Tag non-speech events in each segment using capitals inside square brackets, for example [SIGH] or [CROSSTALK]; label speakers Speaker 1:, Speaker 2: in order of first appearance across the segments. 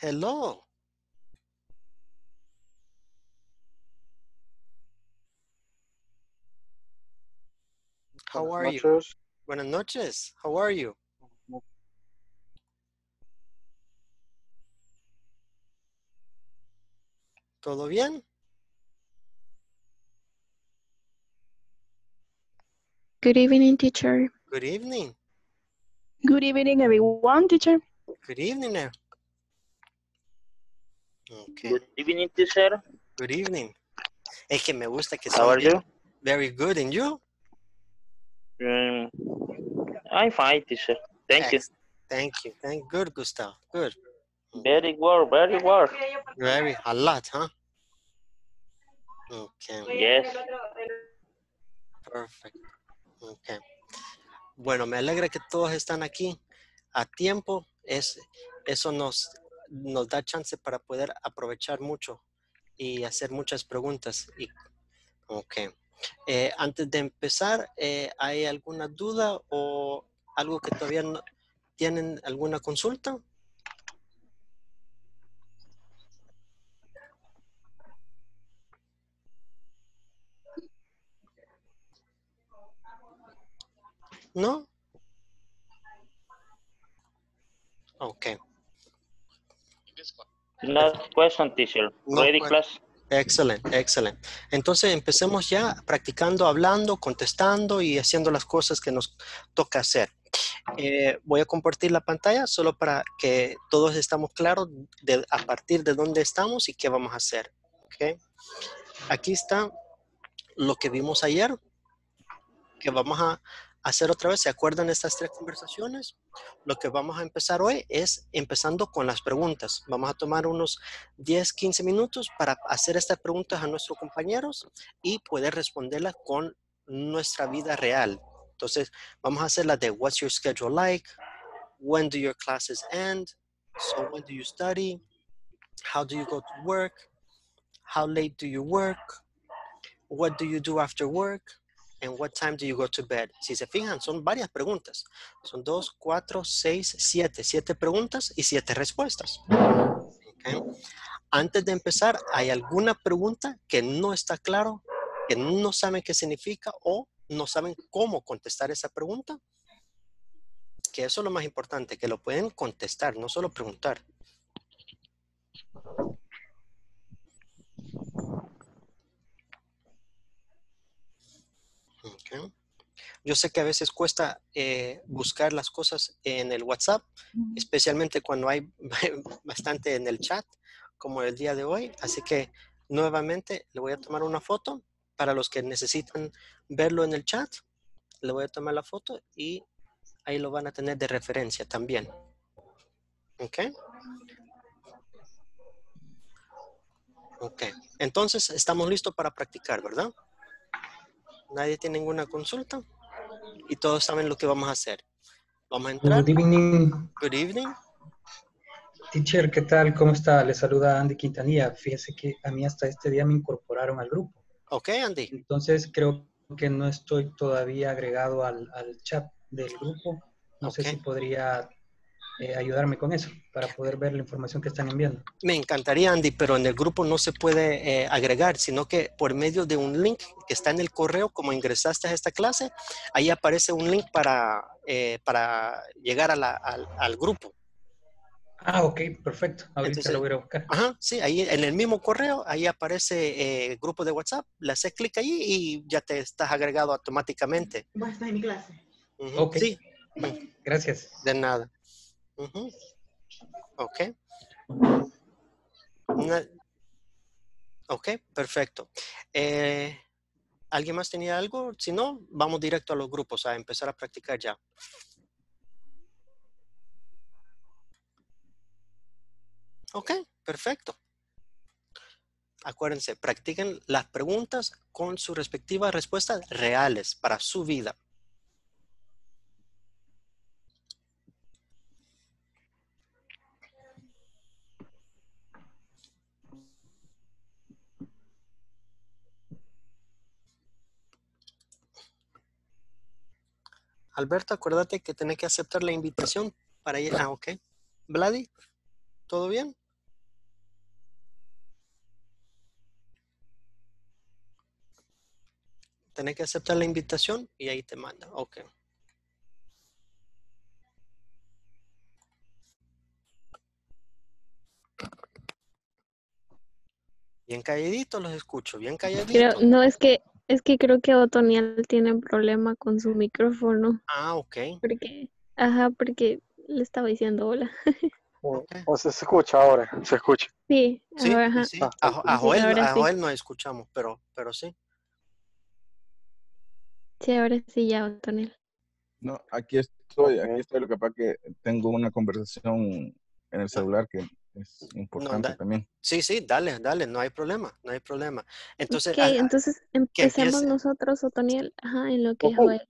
Speaker 1: Hello. How are you?
Speaker 2: Noches.
Speaker 1: Buenas noches. How are you? ¿Todo bien?
Speaker 3: Good evening, teacher.
Speaker 1: Good evening.
Speaker 3: Good evening, everyone, teacher.
Speaker 1: Good evening. Eh. Okay.
Speaker 2: Good evening, teacher.
Speaker 1: Good evening. Es que me gusta que
Speaker 2: How are you?
Speaker 1: Very good. And you?
Speaker 2: Mm, I'm fine, teacher. Thank you.
Speaker 1: Thank you. Thank good, Gustav. Good.
Speaker 2: Very well, very well.
Speaker 1: Very a lot, huh? Okay.
Speaker 2: Yes.
Speaker 1: Perfect. Okay. Bueno, me alegra que todos están aquí a tiempo. Es, eso nos, nos da chance para poder aprovechar mucho y hacer muchas preguntas. Y, ok. Eh, antes de empezar, eh, ¿hay alguna duda o algo que todavía no tienen alguna consulta? ¿No? Ok.
Speaker 2: No question, teacher.
Speaker 1: No
Speaker 2: Ready,
Speaker 1: question.
Speaker 2: class?
Speaker 1: Excelente, excelente. Entonces empecemos ya practicando, hablando, contestando y haciendo las cosas que nos toca hacer. Eh, voy a compartir la pantalla solo para que todos estamos claros de, a partir de dónde estamos y qué vamos a hacer. ¿ok? Aquí está lo que vimos ayer, que vamos a hacer otra vez. ¿Se acuerdan estas tres conversaciones? Lo que vamos a empezar hoy es empezando con las preguntas. Vamos a tomar unos 10, 15 minutos para hacer estas preguntas a nuestros compañeros y poder responderlas con nuestra vida real. Entonces, vamos a hacer las de What's your schedule like? When do your classes end? So, when do you study? How do you go to work? How late do you work? What do you do after work? And what time do you go to bed? Si se fijan, son varias preguntas. Son dos, cuatro, seis, siete. Siete preguntas y siete respuestas. Antes de empezar, ¿hay alguna pregunta que no está claro, que no saben qué significa o no saben cómo contestar esa pregunta? Que eso es lo más importante, que lo pueden contestar, no solo preguntar. Ok. Yo sé que a veces cuesta eh, buscar las cosas en el WhatsApp, especialmente cuando hay [LAUGHS] bastante en el chat, como el día de hoy. Así que nuevamente le voy a tomar una foto para los que necesitan verlo en el chat. Le voy a tomar la foto y ahí lo van a tener de referencia también. ¿Ok? Ok. Entonces, estamos listos para practicar, ¿verdad? Nadie tiene ninguna consulta y todos saben lo que vamos a hacer. Vamos a entrar.
Speaker 4: Good evening,
Speaker 1: Good evening.
Speaker 4: teacher. ¿Qué tal? ¿Cómo está? Le saluda Andy Quintanilla. Fíjese que a mí hasta este día me incorporaron al grupo.
Speaker 1: Ok, Andy.
Speaker 4: Entonces creo que no estoy todavía agregado al, al chat del grupo. No sé si podría eh, ayudarme con eso para poder ver la información que están enviando.
Speaker 1: Me encantaría, Andy, pero en el grupo no se puede eh, agregar, sino que por medio de un link que está en el correo, como ingresaste a esta clase, ahí aparece un link para, eh, para llegar a la- al, al grupo.
Speaker 4: Ah, ok, perfecto. Ahorita
Speaker 1: Entonces-
Speaker 4: lo voy a buscar.
Speaker 1: Ajá, sí, ahí en el mismo correo, ahí aparece eh, grupo de WhatsApp, le haces clic ahí y ya te estás agregado automáticamente.
Speaker 5: Va a estar en mi clase.
Speaker 1: Ujú,
Speaker 4: Ok.
Speaker 1: Sí,
Speaker 4: Gracias.
Speaker 1: de nada. Ujú. Ok. Ok, perfecto. Eh, ¿Alguien más tenía algo? Si no, vamos directo a los grupos a empezar a practicar ya. Ok, perfecto. Acuérdense, practiquen las preguntas con sus respectivas respuestas reales para su vida. Alberto, acuérdate que tenés que aceptar la invitación para ir. Ah, ok. Vladi, ¿todo bien? Tenés que aceptar la invitación y ahí te manda. Ok. Bien calladitos los escucho, bien
Speaker 3: calladitos.
Speaker 1: Pero
Speaker 3: no es que es que creo que Otoniel tiene problema con su micrófono.
Speaker 1: Ah, ok.
Speaker 3: Porque, ajá, porque le estaba diciendo hola. [LAUGHS]
Speaker 5: O,
Speaker 1: Ok.
Speaker 5: o se escucha ahora, se escucha.
Speaker 3: Sí,
Speaker 1: Sí,
Speaker 3: ahora, ajá.
Speaker 1: sí.
Speaker 5: Ah,
Speaker 1: A, Jo- a
Speaker 3: sí,
Speaker 1: Joel,
Speaker 3: ahora
Speaker 1: a
Speaker 3: sí.
Speaker 1: Joel no escuchamos, pero, pero sí.
Speaker 3: Sí, ahora sí ya, Otoniel.
Speaker 6: No, aquí estoy, aquí estoy. Lo que pasa que tengo una conversación en el celular que es importante
Speaker 1: da-
Speaker 6: también.
Speaker 1: Sí, sí, dale, dale, no hay problema, no hay problema. Entonces, a-
Speaker 3: entonces empecemos nosotros, Otoniel, ajá, en lo que. Joel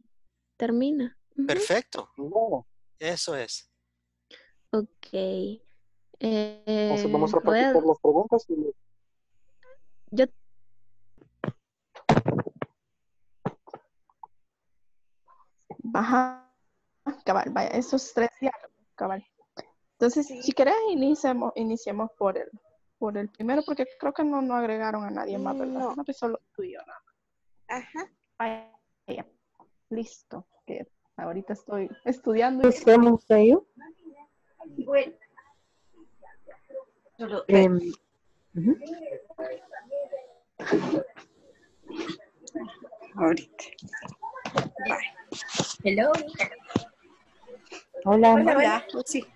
Speaker 3: termina.
Speaker 1: Perfecto, eso es.
Speaker 3: Ok.
Speaker 5: entonces vamos
Speaker 3: Eh,
Speaker 5: a practicar
Speaker 3: Joel,
Speaker 5: las preguntas. y-
Speaker 3: yo
Speaker 7: Ajá, cabal, vaya, esos tres diálogos, cabal. Entonces, si querés, iniciemos, iniciemos por el, por el primero, porque creo que no, no agregaron a nadie más, ¿verdad?
Speaker 8: No.
Speaker 7: No, que solo tú y yo, nada.
Speaker 8: Ajá.
Speaker 7: Vaya, listo, que ahorita estoy estudiando. y-
Speaker 8: Estamos ahí. Em, ujú. Ahorita.
Speaker 9: Hello.
Speaker 8: Hola.
Speaker 9: Hola, hola. Sí.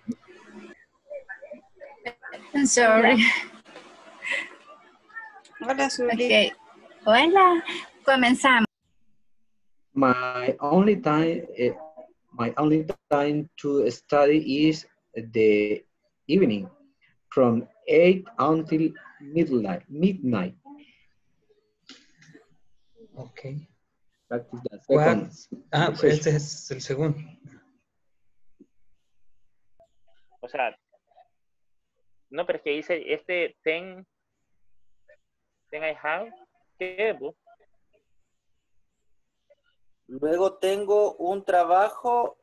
Speaker 9: I'm sorry. [LAUGHS]
Speaker 8: Hola, Suri.
Speaker 9: Okay. Hola. Comenzamos.
Speaker 10: My only time, eh, my only time to study is the evening, from eight until midnight. Midnight.
Speaker 4: Ok.
Speaker 10: That is the second.
Speaker 4: Ah,
Speaker 10: position.
Speaker 4: este es el segundo.
Speaker 2: O sea, no, pero es que dice este ten, ten I have, ¿qué es, bu?
Speaker 11: Luego tengo un trabajo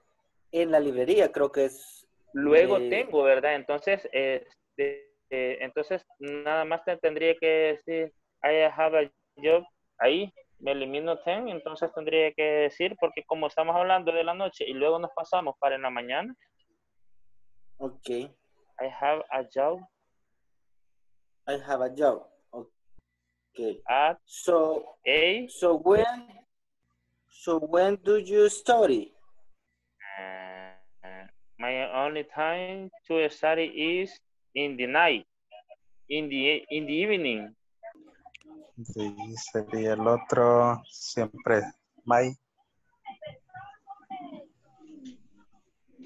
Speaker 11: en la librería, creo que es.
Speaker 2: Luego
Speaker 11: eh,
Speaker 2: tengo, ¿verdad? Entonces, este, eh, entonces nada más te tendría que decir I have a job ahí, me elimino ten, entonces tendría que decir, porque como estamos hablando de la noche y luego nos pasamos para en la mañana,
Speaker 11: Ok.
Speaker 2: I have a job
Speaker 11: I have a job. Okay.
Speaker 2: at
Speaker 11: So,
Speaker 2: a
Speaker 11: so when, so when do you study?
Speaker 2: Uh, my only time to study is in the night, in the in the evening.
Speaker 5: Sí, sería el otro siempre. May.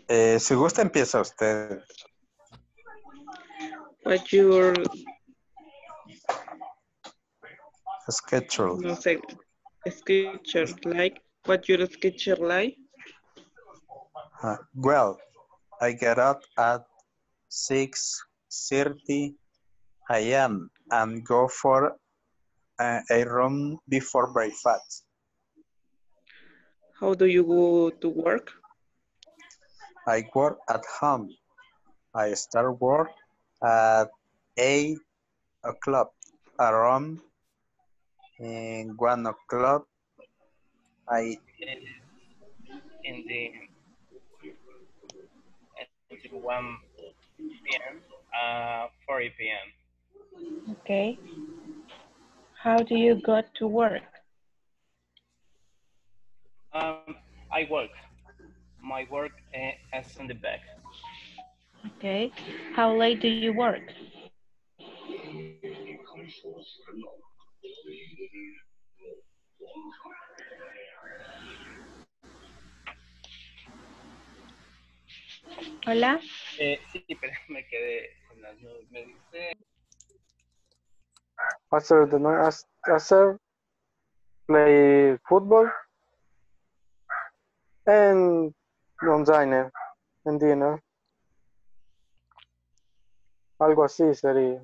Speaker 5: Eh, si gusta, empieza usted.
Speaker 12: What your,
Speaker 5: Schedule.
Speaker 12: no sé, schedule like? What your schedule like?
Speaker 5: Uh, well, I get up at 6.30 a.m. and go for uh, a run before breakfast.
Speaker 12: How do you go to work?
Speaker 5: I work at home. I start work at 8 o'clock. Around in 1 o'clock, I
Speaker 13: in the until 1 p.m. Uh, 4 p.m.
Speaker 7: Okay. How do you go to work?
Speaker 13: Um, I work. My work uh, is in the back.
Speaker 7: Okay. How late do you work? Hola.
Speaker 13: Eh, sí, pero [LAUGHS] me quedé en las nubes. Me dice
Speaker 5: after the night, as- after play football and on dinner, and dinner. Algo así sería.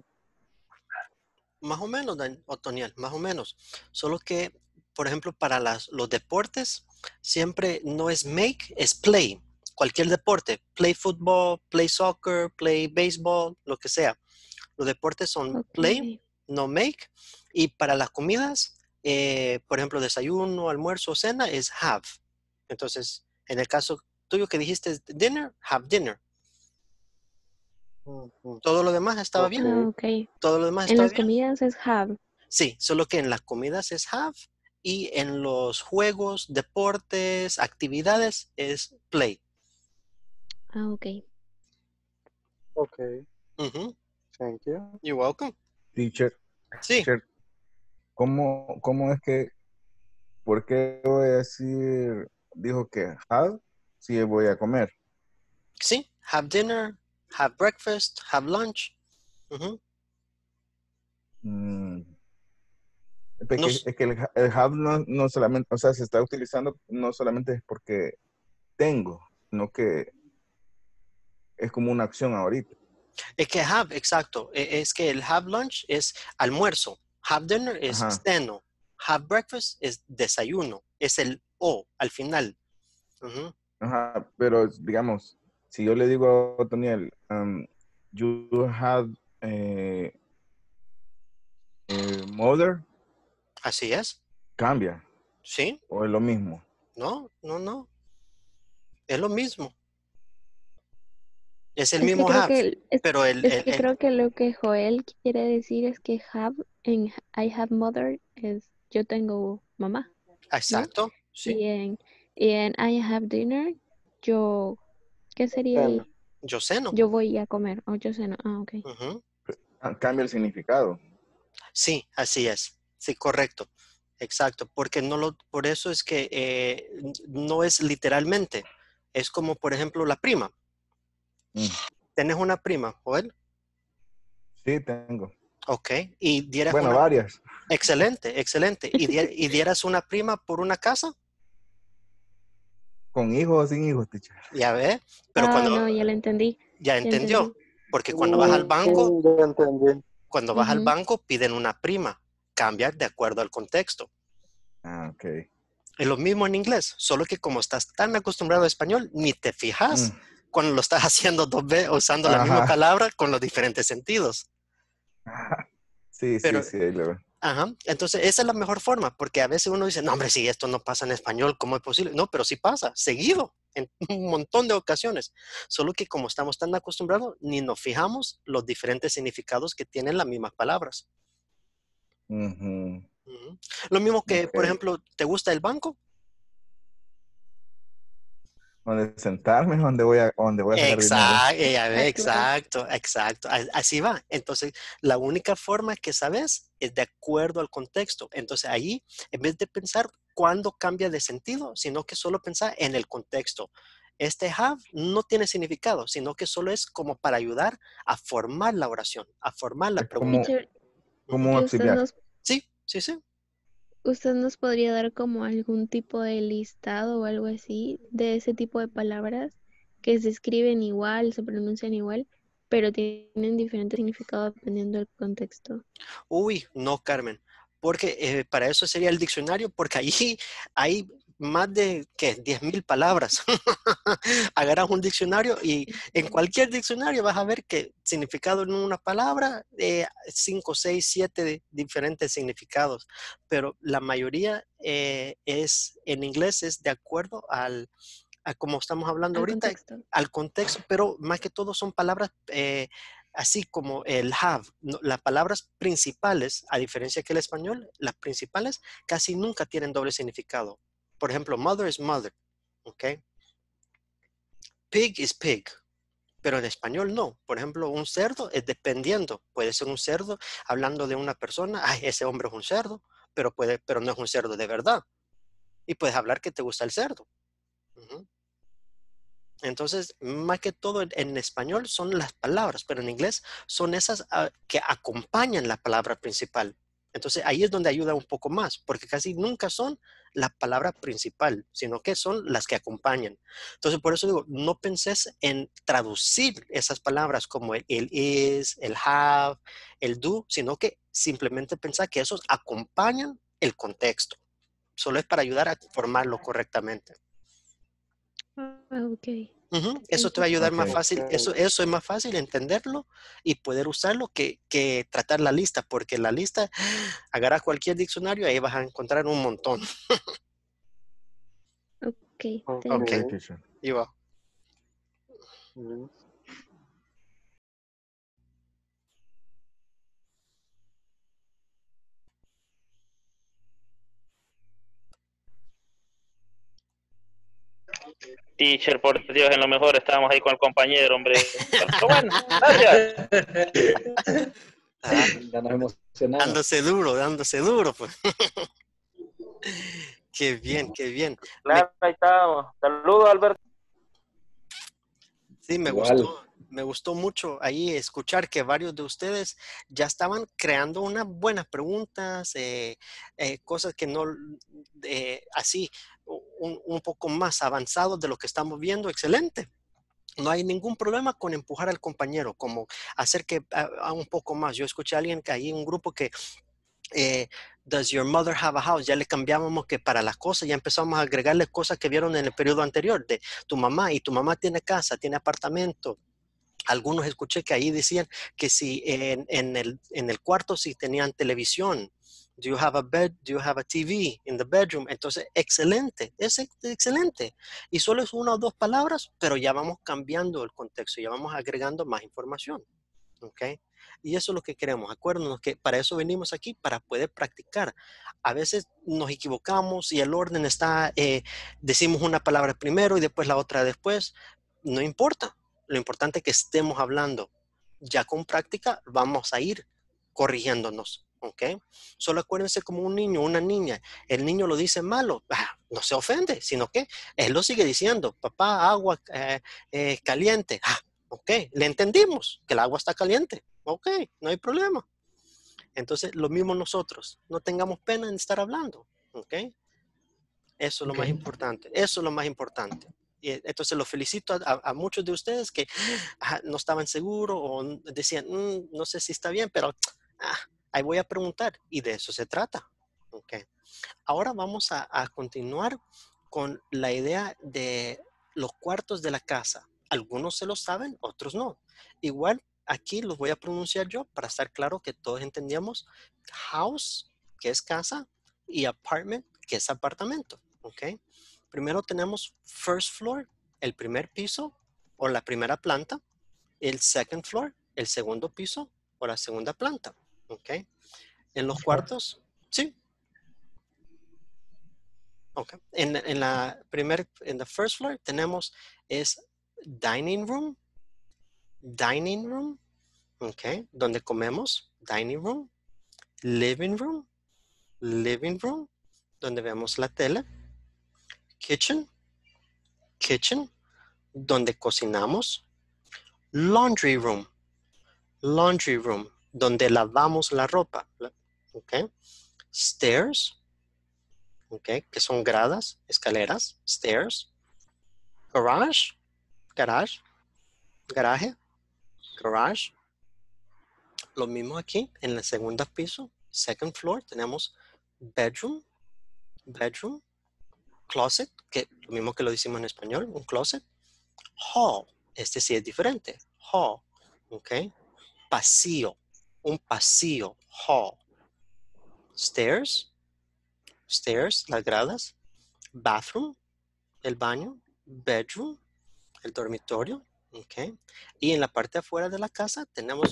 Speaker 1: Más o menos, Dan- Otoniel, más o menos. Solo que, por ejemplo, para las, los deportes, siempre no es make, es play. Cualquier deporte, play football, play soccer, play baseball, lo que sea. Los deportes son play, no make. Y para las comidas, eh, por ejemplo, desayuno, almuerzo, cena, es have. Entonces, en el caso tuyo que dijiste dinner, have dinner. Todo lo demás estaba bien.
Speaker 3: Ok.
Speaker 1: Todo lo demás
Speaker 3: En las
Speaker 1: bien.
Speaker 3: comidas es have.
Speaker 1: Sí, solo que en las comidas es have y en los juegos, deportes, actividades es play.
Speaker 3: Ah, ok.
Speaker 14: Okay.
Speaker 1: Ujú.
Speaker 14: Thank you.
Speaker 1: You're welcome.
Speaker 6: Teacher.
Speaker 1: Sí.
Speaker 6: teacher, ¿cómo, ¿Cómo es que, por qué voy a decir, dijo que have, si voy a comer?
Speaker 1: Sí, have dinner, have breakfast, have lunch. Ujú.
Speaker 6: Mm. Es que,
Speaker 1: No
Speaker 6: es que el, ha- el have no, no solamente, o sea, se está utilizando no solamente es porque tengo, sino que es como una acción ahorita.
Speaker 1: Es que have, exacto. e- Es que el have lunch es almuerzo. Have dinner es ceno. Have breakfast es desayuno. Es el O al final. Ujú.
Speaker 6: Ajá, pero digamos, si yo le digo a Otoniel, um, you have eh, eh, mother,
Speaker 1: Así es.
Speaker 6: cambia,
Speaker 1: ¿Sí?
Speaker 6: o es lo mismo.
Speaker 1: No, no, no. Es lo mismo. Es el
Speaker 3: Es
Speaker 1: mismo have,
Speaker 3: que- es-
Speaker 1: pero el,
Speaker 3: Es
Speaker 1: el-
Speaker 3: que
Speaker 1: el-
Speaker 3: creo que lo que Joel quiere decir es que have en I have mother es yo tengo mamá.
Speaker 1: exacto, sí.
Speaker 3: Y en, y en I have dinner, yo, ¿qué sería ahí?
Speaker 1: Yo ceno.
Speaker 3: Yo voy a comer. O yo ceno. Ah, ok.
Speaker 6: Ah, Cambia el significado.
Speaker 1: Sí, así es. Sí, correcto. Exacto. Porque no lo, por eso es que eh, no es literalmente. Es como, por ejemplo, la prima.
Speaker 6: Mm.
Speaker 1: ¿Tienes una prima, Joel?
Speaker 6: Sí, tengo.
Speaker 1: Ok. Y dieras
Speaker 6: Bueno,
Speaker 1: una-
Speaker 6: varias.
Speaker 1: Excelente, excelente. ¿Y, die- y dieras una prima por una casa?
Speaker 6: Con hijos o sin hijos, teacher.
Speaker 1: Ya ve. Pero
Speaker 3: ah,
Speaker 1: cuando
Speaker 3: no, ya lo entendí.
Speaker 1: ya
Speaker 3: ya
Speaker 1: entendió.
Speaker 3: entendí.
Speaker 1: Porque cuando vas al banco,
Speaker 14: Ya entendí.
Speaker 1: cuando vas al
Speaker 3: Ujú.
Speaker 1: banco piden una prima. Cambia de acuerdo al contexto.
Speaker 6: Ah, ok.
Speaker 1: Es lo mismo en inglés, solo que como estás tan acostumbrado a español, ni te fijas
Speaker 6: Mm.
Speaker 1: cuando lo estás [LAUGHS] haciendo dos veces, usando la misma palabra con los diferentes sentidos. [LAUGHS]
Speaker 6: Sí,
Speaker 1: Pero-
Speaker 6: sí, sí, ahí lo veo.
Speaker 1: Ajá. Entonces, esa es la mejor forma, porque a veces uno dice, no, hombre, si esto no pasa en español, ¿cómo es posible? No, pero sí pasa, seguido, en [LAUGHS] un montón de ocasiones. Solo que como estamos tan acostumbrados, ni nos fijamos los diferentes significados que tienen las mismas palabras. Lo mismo que, por ejemplo, ¿te gusta el banco?
Speaker 6: ¿Dónde sentarme? ¿Dónde voy a, dónde voy a sacar dinero?
Speaker 1: Exacto, exacto, exacto. Así va. Entonces, la única forma que sabes es de acuerdo al contexto. Entonces, ahí, en vez de pensar cuándo cambia de sentido, sino que solo pensar en el contexto. Este have no tiene significado, sino que solo es como para ayudar a formar la oración, a formar la
Speaker 6: Es
Speaker 1: pregunta.
Speaker 6: como, como
Speaker 3: ¿y
Speaker 6: un
Speaker 3: usted
Speaker 6: auxiliar.
Speaker 3: nos,
Speaker 1: Sí, sí, sí.
Speaker 3: Usted nos podría dar como algún tipo de listado o algo así de ese tipo de palabras que se escriben igual, se pronuncian igual, pero tienen diferente significado dependiendo del contexto?
Speaker 1: Uy, no, Carmen, porque eh, para eso sería el diccionario, porque ahí hay más de ¿qué? 10.000 palabras. [LAUGHS] Agarras un diccionario y en cualquier diccionario vas a ver que significado en una palabra, eh, 5, 6, 7 diferentes significados, pero la mayoría eh, es en inglés es de acuerdo al, a como estamos hablando
Speaker 3: Al
Speaker 1: ahorita,
Speaker 3: contexto.
Speaker 1: al contexto, pero más que todo son palabras eh, así como el have. las palabras principales, a diferencia que el español, las principales casi nunca tienen doble significado. Por ejemplo, mother es mother, ¿ok? Pig is pig, pero en español no. Por ejemplo, un cerdo es dependiendo. Puede ser un cerdo hablando de una persona, ay, ese hombre es un cerdo, pero, puede, pero no es un cerdo de verdad. Y puedes hablar que te gusta el cerdo. Entonces, más que todo en, en español son las palabras, pero en inglés son esas ah, que acompañan la palabra principal. Entonces, ahí es donde ayuda un poco más, porque casi nunca son la palabra principal, sino que son las que acompañan. Entonces, por eso digo, no penses en traducir esas palabras como el, is, el have, el do, sino que simplemente pensar que esos acompañan el contexto. Solo es para ayudar a formarlo correctamente.
Speaker 3: Ah,
Speaker 1: Eso te va a ayudar más fácil, eso, eso es más fácil entenderlo y poder usarlo que, que tratar la lista, porque la lista, agarras cualquier diccionario, ahí vas a encontrar un montón.
Speaker 3: Ok,
Speaker 1: Ok,
Speaker 3: you.
Speaker 6: teacher.
Speaker 1: y va.
Speaker 2: Teacher, por Dios, en lo mejor estábamos ahí con el compañero, hombre. Pero [LAUGHS] bueno, gracias.
Speaker 1: Ah,
Speaker 10: Ya nos emocionamos.
Speaker 1: dándose duro, dándose duro, pues. [LAUGHS] Qué bien, qué bien.
Speaker 2: Claro, ahí estamos. Saludos, Alberto.
Speaker 1: Sí, me
Speaker 10: Igual.
Speaker 1: gustó, me gustó mucho ahí escuchar que varios de ustedes ya estaban creando unas buenas preguntas, eh, eh, cosas que no, eh, así, un, poco más avanzados de lo que estamos viendo. Excelente. No hay ningún problema con empujar al compañero, como hacer que haga un poco más. Yo escuché a alguien que hay un grupo que eh, Does your mother have a house? Ya le cambiábamos que para las cosas, ya empezamos a agregarle cosas que vieron en el periodo anterior de tu mamá y tu mamá tiene casa, tiene apartamento. Algunos escuché que ahí decían que si en, en el, en el cuarto si tenían televisión. Do you have a bed? Do you have a TV in the bedroom? Entonces, excelente, es ex- excelente. Y solo es una o dos palabras, pero ya vamos cambiando el contexto, ya vamos agregando más información. ¿Ok? Y eso es lo que queremos. Acuérdenos que para eso venimos aquí, para poder practicar. A veces nos equivocamos y el orden está, eh, decimos una palabra primero y después la otra después. No importa. Lo importante es que estemos hablando. Ya con práctica vamos a ir corrigiéndonos. ¿Ok? Solo acuérdense como un niño, una niña. El niño lo dice malo, ah, no se ofende, sino que él lo sigue diciendo. Papá, agua eh, eh, caliente. Ah, ok, le entendimos que el agua está caliente. Ok, no hay problema. Entonces, lo mismo nosotros. No tengamos pena en estar hablando. ¿Ok? Eso es lo más importante. Eso es lo más importante. Y eh, entonces, lo felicito a, a- a muchos de ustedes que ah, no estaban seguros o decían, "Mm, no sé si está bien, pero ah, ahí voy a preguntar. Y de eso se trata. ¿Ok? Ahora vamos a, continuar con la idea de los cuartos de la casa. Algunos se lo saben, otros no. Igual aquí los voy a pronunciar yo para estar claro que todos entendíamos house, que es casa, y apartment, que es apartamento. ¿Ok? Primero tenemos first floor, el primer piso o la primera planta. El second floor, el segundo piso o la segunda planta. ¿Ok? En los cuartos, sí. Ok. En, en la primer, en the first floor tenemos es dining room, dining room, ok, donde comemos, dining room, living room, living room, donde vemos la tele, kitchen, kitchen, donde cocinamos, laundry room, laundry room, donde lavamos la ropa, la- ok, stairs, ok, que son gradas, escaleras, stairs, garage, garage, garaje, garage. Lo mismo aquí en el segundo piso, second floor, tenemos bedroom, bedroom, closet, que lo mismo que lo decimos en español, un closet, hall, este sí es diferente, hall, ok, pasillo, un pasillo, hall, stairs, stairs, las gradas, bathroom, el baño, bedroom, el dormitorio, ¿ok? Y en la parte afuera de la casa tenemos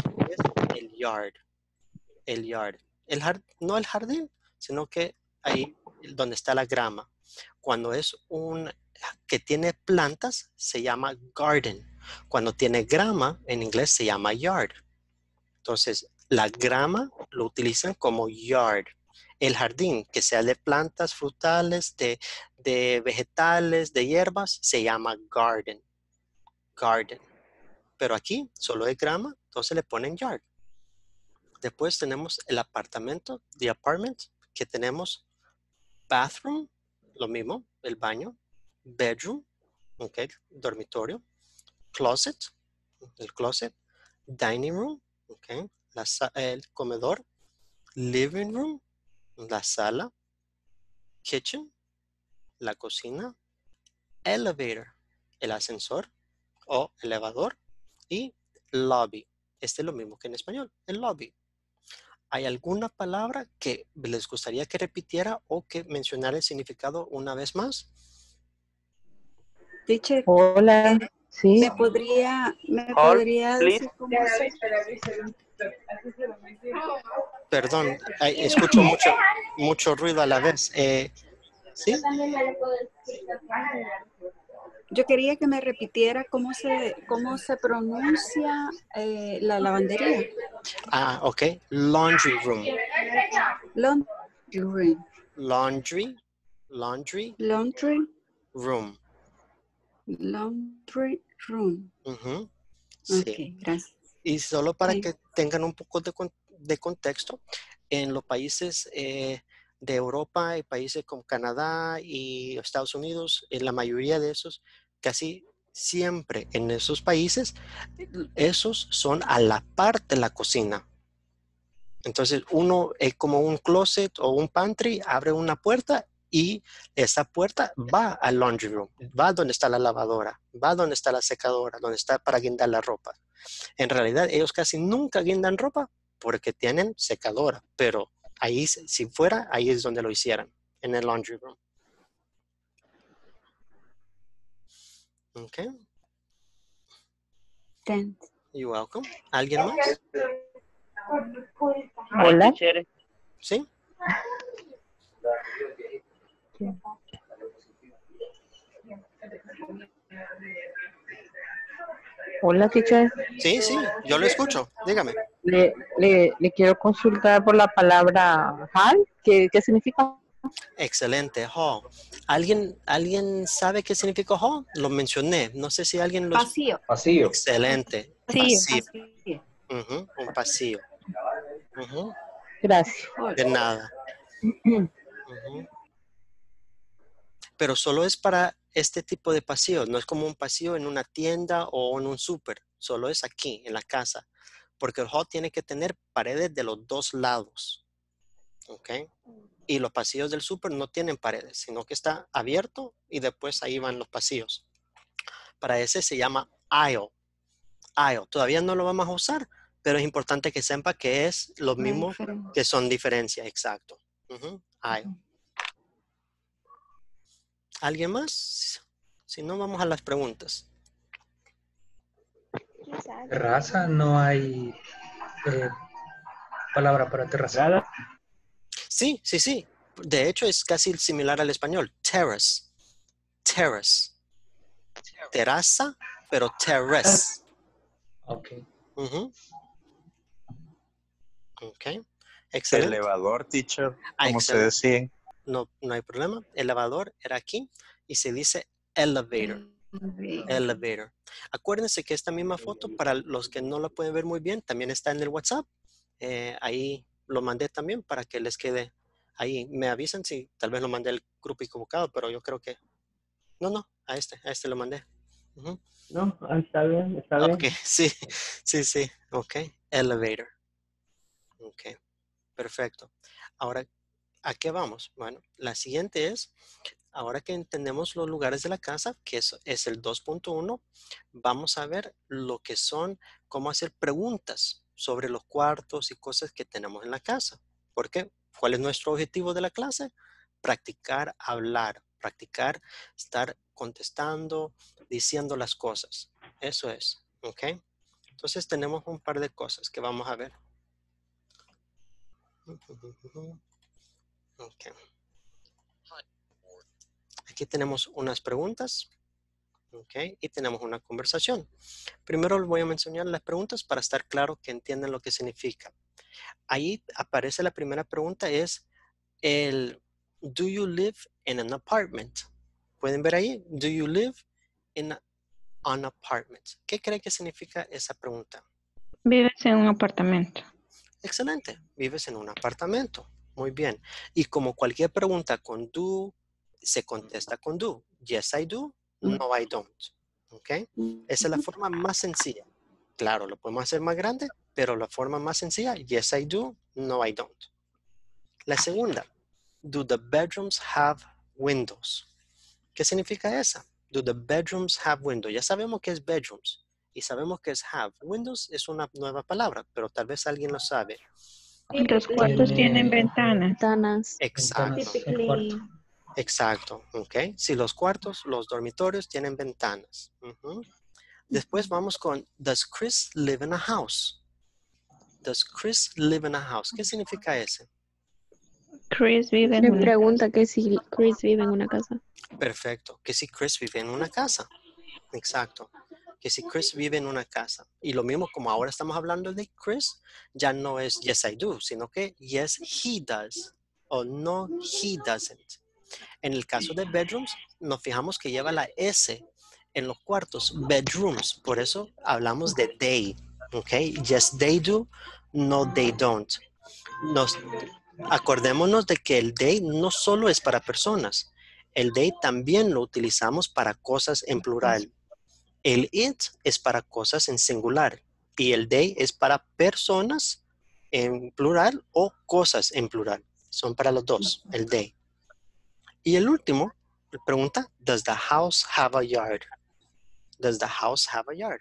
Speaker 1: el yard, el yard. El jar- no el jardín, sino que ahí donde está la grama. Cuando es un que tiene plantas, se llama garden. Cuando tiene grama, en inglés se llama yard. Entonces, la grama lo utilizan como yard. El jardín, que sea de plantas frutales, de, de vegetales, de hierbas, se llama garden. Garden. Pero aquí solo es grama, entonces le ponen yard. Después tenemos el apartamento, the apartment, que tenemos bathroom, lo mismo, el baño, bedroom, ok, dormitorio, closet, el closet, dining room, ok, la el comedor, living room, la sala, kitchen, la cocina, elevator, el ascensor, o elevador y lobby. Este es lo mismo que en español, el lobby. ¿Hay alguna palabra que les gustaría que repitiera o que mencionara el significado una vez más?
Speaker 8: Teacher,
Speaker 14: Hola, sí.
Speaker 8: ¿me podría, me podría decir cómo se...
Speaker 1: Perdón, escucho mucho, mucho ruido a la vez. Eh, ¿Sí?
Speaker 8: Yo quería que me repitiera cómo se, cómo se pronuncia eh, la lavandería.
Speaker 1: Ah, ok. Laundry room.
Speaker 8: Laundry.
Speaker 1: Laundry. Laundry
Speaker 8: Laundry.
Speaker 1: room.
Speaker 8: Laundry room.
Speaker 1: Ujú, Sí.
Speaker 8: Ok, gracias.
Speaker 1: Y solo para
Speaker 8: Sí.
Speaker 1: que tengan un poco de, de contexto, en los países eh, de Europa y países como Canadá y Estados Unidos, en la mayoría de esos, casi siempre en esos países, esos son a la par de la cocina. Entonces, uno es como un closet o un pantry, abre una puerta y esa puerta va al laundry room, va donde está la lavadora, va donde está la secadora, donde está para guindar la ropa. En realidad, ellos casi nunca guindan ropa porque tienen secadora, pero ahí, si fuera, ahí es donde lo hicieran, en el laundry room. Ok,
Speaker 8: Thanks.
Speaker 1: you're welcome. ¿Alguien más?
Speaker 14: Hola.
Speaker 2: teacher,
Speaker 1: ¿Sí?
Speaker 14: Hola, teacher.
Speaker 1: Sí, sí, yo lo escucho. Dígame.
Speaker 14: Le, le, le quiero consultar por la palabra hall. ¿Qué, qué significa?
Speaker 1: Excelente, hall. ¿Alguien, ¿Alguien sabe qué significa hall? Lo mencioné. No sé si alguien lo...
Speaker 8: Pasillo.
Speaker 10: Pasillo.
Speaker 1: Excelente.
Speaker 8: Pasillo.
Speaker 1: Ujú, un pasillo. Ujú,
Speaker 14: Gracias.
Speaker 1: De nada. [CLEARS THROAT] Pero solo es para este tipo de pasillos. No es como un pasillo en una tienda o en un súper. Solo es aquí, en la casa. Porque el hall tiene que tener paredes de los dos lados. ¿Ok? Y los pasillos del súper no tienen paredes, sino que está abierto y después ahí van los pasillos. Para ese se llama aisle. Aisle. Todavía no lo vamos a usar, pero es importante que sepa que es lo
Speaker 8: Una
Speaker 1: mismo
Speaker 8: diferencia.
Speaker 1: que son diferencias, exacto. Aisle. ¿Alguien más? Si no, vamos a las preguntas.
Speaker 4: Terraza, no hay eh, palabra para terraza.
Speaker 1: Sí, sí, sí. De hecho, es casi similar al español. Terrace. Terrace. Terraza, pero terrace.
Speaker 4: Ok.
Speaker 1: Ujú. Ok. Excelente.
Speaker 5: Elevador, teacher,
Speaker 1: Ah,
Speaker 5: como se decía.
Speaker 1: No, no hay problema. Elevador era aquí y se dice elevator. Elevator. Acuérdense que esta misma foto, para los que no la pueden ver muy bien, también está en el WhatsApp. Eh, ahí lo mandé también para que les quede ahí. Me avisan si tal vez lo mandé al grupo equivocado, pero yo creo que... No, no, a este, a este lo mandé. Ujú.
Speaker 14: No, ah, está bien, está bien.
Speaker 1: Ok, [LAUGHS] sí, sí, sí, ok. Elevator. Ok, perfecto. Ahora, ¿a qué vamos? Bueno, la siguiente es, ahora que entendemos los lugares de la casa, que es, es el 2.1, vamos a ver lo que son, cómo hacer preguntas sobre los cuartos y cosas que tenemos en la casa. ¿Por qué? ¿Cuál es nuestro objetivo de la clase? Practicar hablar, practicar estar contestando, diciendo las cosas. Eso es, ¿ok? Entonces tenemos un par de cosas que vamos a ver. Ok. Aquí tenemos unas preguntas. Ok, y tenemos una conversación. Primero les voy a mencionar las preguntas para estar claro que entiendan lo que significa. Ahí aparece la primera pregunta es el Do you live in an apartment? ¿Pueden ver ahí? Do you live in a- an apartment? ¿Qué cree que significa esa pregunta?
Speaker 12: Vives en un apartamento.
Speaker 1: Excelente. Vives en un apartamento. Muy bien. Y como cualquier pregunta con do, se contesta con do. Yes, I do. No, I don't. ¿Ok? Esa es la forma más sencilla. Claro, lo podemos hacer más grande, pero la forma más sencilla, yes, I do. No, I don't. La segunda, do the bedrooms have windows? ¿Qué significa esa? Do the bedrooms have windows? Ya sabemos que es bedrooms y sabemos que es have. Windows es una nueva palabra, pero tal vez alguien lo sabe.
Speaker 15: Los cuartos tienen ventanas.
Speaker 3: Ventanas.
Speaker 1: Exacto. Exacto, ¿ok? Si los cuartos, los dormitorios tienen ventanas. Ujú. Después vamos con, does Chris live in a house? Does Chris live in a house? ¿Qué significa ese?
Speaker 15: Chris vive en
Speaker 3: Me
Speaker 15: una
Speaker 3: pregunta que si Chris vive en una casa.
Speaker 1: Perfecto, que si Chris vive en una casa. Exacto, que si Chris vive en una casa. Y lo mismo como ahora estamos hablando de Chris, ya no es yes I do, sino que yes he does o no he doesn't. En el caso de bedrooms, nos fijamos que lleva la S en los cuartos, bedrooms. Por eso hablamos de they, ¿ok? Yes, they do, no, they don't. Nos, acordémonos de que el they no solo es para personas, el they también lo utilizamos para cosas en plural. El it es para cosas en singular y el they es para personas en plural o cosas en plural. Son para los dos, el they. Y el último, pregunta, does the house have a yard? Does the house have a yard?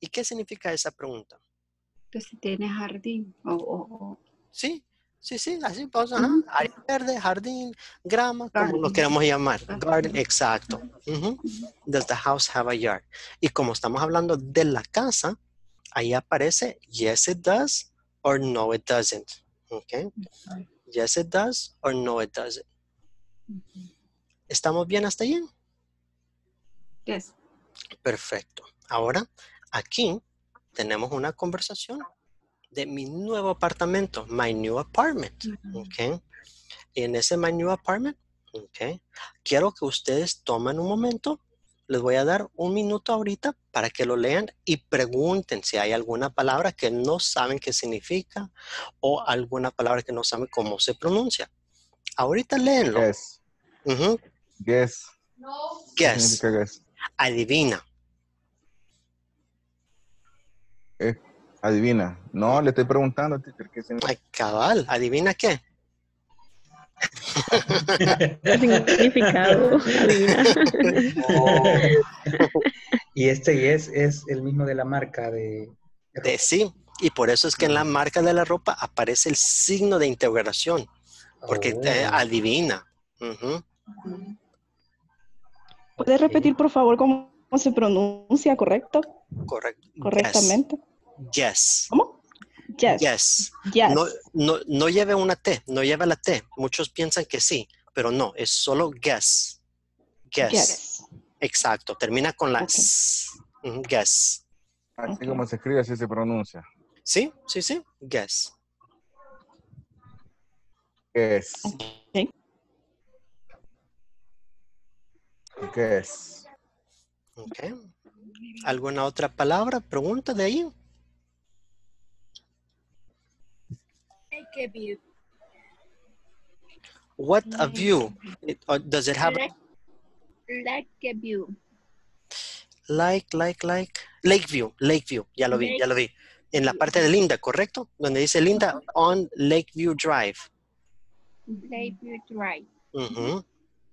Speaker 1: ¿Y qué significa esa pregunta?
Speaker 8: Que si tiene jardín o-
Speaker 1: Sí, sí, sí, así ajá. Área verde, jardín, grama, como lo queramos llamar. Garden, exacto. Does the house have a yard? Y como estamos hablando de la casa, ahí aparece yes it does or no it doesn't. Okay. Yes it does or no it doesn't. ¿Estamos bien hasta allí?
Speaker 8: Yes.
Speaker 1: Perfecto. Ahora, aquí tenemos una conversación de mi nuevo apartamento, my new apartment. ¿ok? Y en ese my new apartment, ¿ok? quiero que ustedes tomen un momento. Les voy a dar un minuto ahorita para que lo lean y pregunten si hay alguna palabra que no saben qué significa o alguna palabra que no saben cómo se pronuncia. Ahorita léenlo.
Speaker 6: Guess.
Speaker 1: Ujú.
Speaker 6: Guess. ¿Qué
Speaker 1: Guess. Adivina.
Speaker 6: Eh, adivina. No, le estoy preguntando, teacher, ¿qué significa?
Speaker 1: Ay, cabal. ¿Adivina qué? [LAUGHS]
Speaker 3: Significado. Adivina. [LAUGHS]
Speaker 4: Y este yes es el mismo de la marca de...
Speaker 1: De sí. Y por eso es que en la marca de la ropa aparece el signo de integración. Porque te
Speaker 4: Oh.
Speaker 1: adivina. Ujú.
Speaker 7: ¿Puedes repetir, por favor, cómo se pronuncia correcto?
Speaker 1: Correcto.
Speaker 7: Correctamente.
Speaker 1: Yes.
Speaker 7: ¿Cómo? Yes.
Speaker 1: Yes.
Speaker 7: Yes.
Speaker 1: No, no, no lleve una T, no lleva la T. Muchos piensan que sí, pero no, es solo guess. Guess.
Speaker 7: Yes.
Speaker 1: Exacto. Termina con la S. Guess.
Speaker 6: Así como se escribe, así se pronuncia.
Speaker 1: Sí, sí, sí. Guess.
Speaker 6: Guess. Guess.
Speaker 1: Ok. ¿Alguna otra palabra? Pregunta de ahí.
Speaker 9: A view.
Speaker 1: What a view. It- or does it have
Speaker 9: Like, like a view.
Speaker 1: like, like, like? Lakeview, Lakeview. Ya lo vi, ya lo vi. En la parte de Linda, ¿correcto? Donde dice Linda on Lakeview Drive.
Speaker 9: Lakeview Drive.
Speaker 1: Ujú,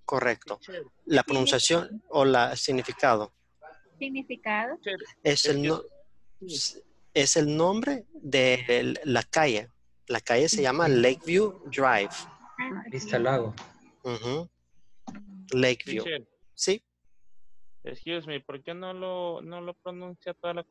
Speaker 1: Correcto. La pronunciación o la significado
Speaker 9: Significado.
Speaker 1: es el, no- es el nombre de la calle. La calle se llama Lakeview Drive.
Speaker 4: Vista al lago.
Speaker 1: Lakeview. Sí.
Speaker 2: excuse me, ¿por qué no lo, no lo pronuncia toda la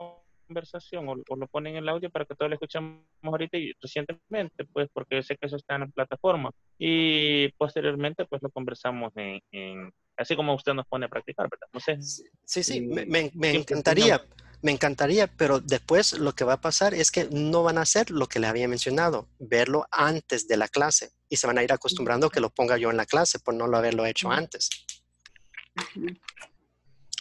Speaker 2: conversación o, o lo ponen en el audio para que todos lo escuchemos ahorita y recientemente? Pues porque sé que eso está en la plataforma. Y posteriormente, pues lo conversamos en, en- así como usted nos pone a practicar, ¿verdad? No sé.
Speaker 1: Sí, sí,
Speaker 2: Y
Speaker 1: me, me- encantaría, me encantaría, pero después lo que va a pasar es que no van a hacer lo que les había mencionado, verlo antes de la clase y se van a ir acostumbrando a que lo ponga yo en la clase por no lo haberlo hecho antes.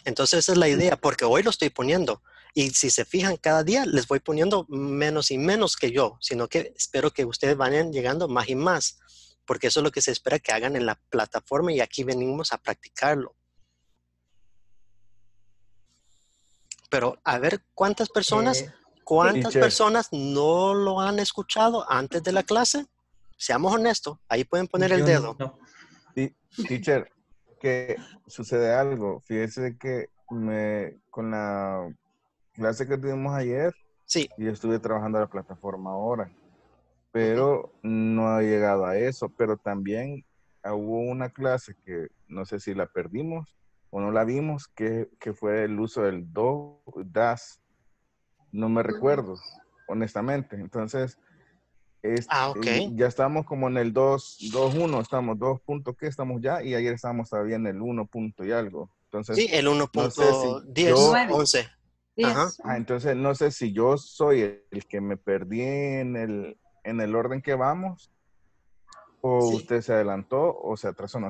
Speaker 1: Entonces esa es la idea, porque hoy lo estoy poniendo y si se fijan cada día les voy poniendo menos y menos que yo, sino que espero que ustedes vayan llegando más y más, porque eso es lo que se espera que hagan en la plataforma y aquí venimos a practicarlo. Pero a ver cuántas personas,
Speaker 4: Eh,
Speaker 1: cuántas
Speaker 6: Teacher.
Speaker 1: personas no lo han escuchado antes de la clase. Seamos honestos, ahí pueden poner el dedo.
Speaker 4: no.
Speaker 6: Teacher, que sucede algo. Fíjese que me, con la clase que tuvimos ayer,
Speaker 1: sí.
Speaker 6: yo estuve trabajando en la plataforma ahora, pero no he llegado a eso. Pero también hubo una clase que no sé si la perdimos o no la vimos, que, que fue el uso del do, das. No me recuerdo, honestamente. Entonces, es-
Speaker 1: Ah, ok.
Speaker 6: eh, ya estamos como en el 2, 2.1, estamos 2 punto qué estamos ya, y ayer estábamos todavía en el 1 punto y algo. Entonces,
Speaker 1: Sí, el
Speaker 6: no sé si
Speaker 1: 1.10,
Speaker 6: yo-
Speaker 1: 11. Ajá.
Speaker 6: Ah, entonces no sé si yo soy el, el que me perdí en el, en el orden que vamos, o usted se adelantó o se atrasó, no.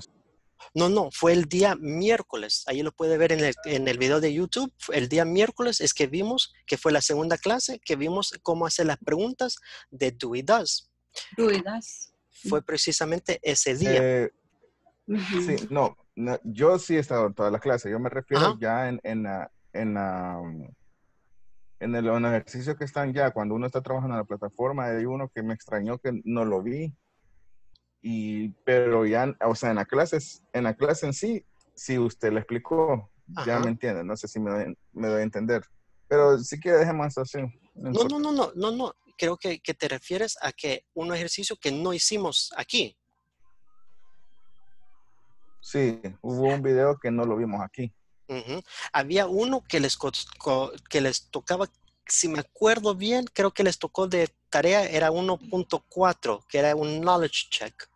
Speaker 1: No, no, fue el día miércoles. Ahí lo puede ver en el, en el video de YouTube. El día miércoles es que vimos, que fue la segunda clase, que vimos cómo hacer las preguntas de do y does.
Speaker 8: Do y does.
Speaker 1: Fue precisamente ese día.
Speaker 6: Eh, Sí, no, no, yo sí he estado en todas las clases. Yo me refiero ya en, en, la- en, la, en el, en los ejercicios que están ya, cuando uno está trabajando en la plataforma, hay uno que me extrañó que no lo vi. Y, pero ya, o sea, en la clase, en la clase en sí, sí usted le explicó, ya
Speaker 1: Ajá.
Speaker 6: me entiende, no sé si me doy, me doy a entender. Pero sí que dejemos así. no
Speaker 1: no, no, no, no, no. Creo que, que te refieres a que un ejercicio que no hicimos aquí.
Speaker 6: Sí, hubo un video que no lo vimos aquí.
Speaker 1: Había uno que les, que les tocaba, si me acuerdo bien, creo que les tocó de tarea, era 1.4, que era un knowledge check.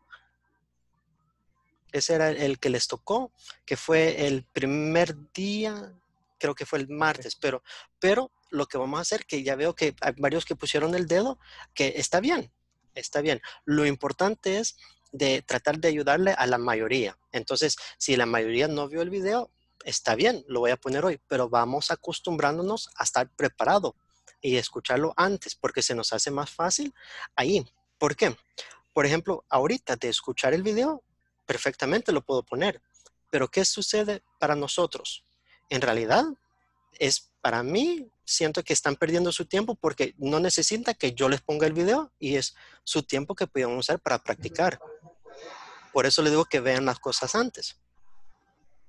Speaker 1: Ese era el que les tocó, que fue el primer día, creo que fue el martes, pero, pero lo que vamos a hacer, que ya veo que hay varios que pusieron el dedo, que está bien, está bien. Lo importante es de tratar de ayudarle a la mayoría. Entonces, si la mayoría no vio el video, está bien, lo voy a poner hoy, pero vamos acostumbrándonos a estar preparado y escucharlo antes, porque se nos hace más fácil ahí. ¿Por qué? Por ejemplo, ahorita de escuchar el video, perfectamente lo puedo poner, pero ¿qué sucede para nosotros? En realidad, es para mí, siento que están perdiendo su tiempo porque no necesita que yo les ponga el video y es su tiempo que pueden usar para practicar. Por eso les digo que vean las cosas antes.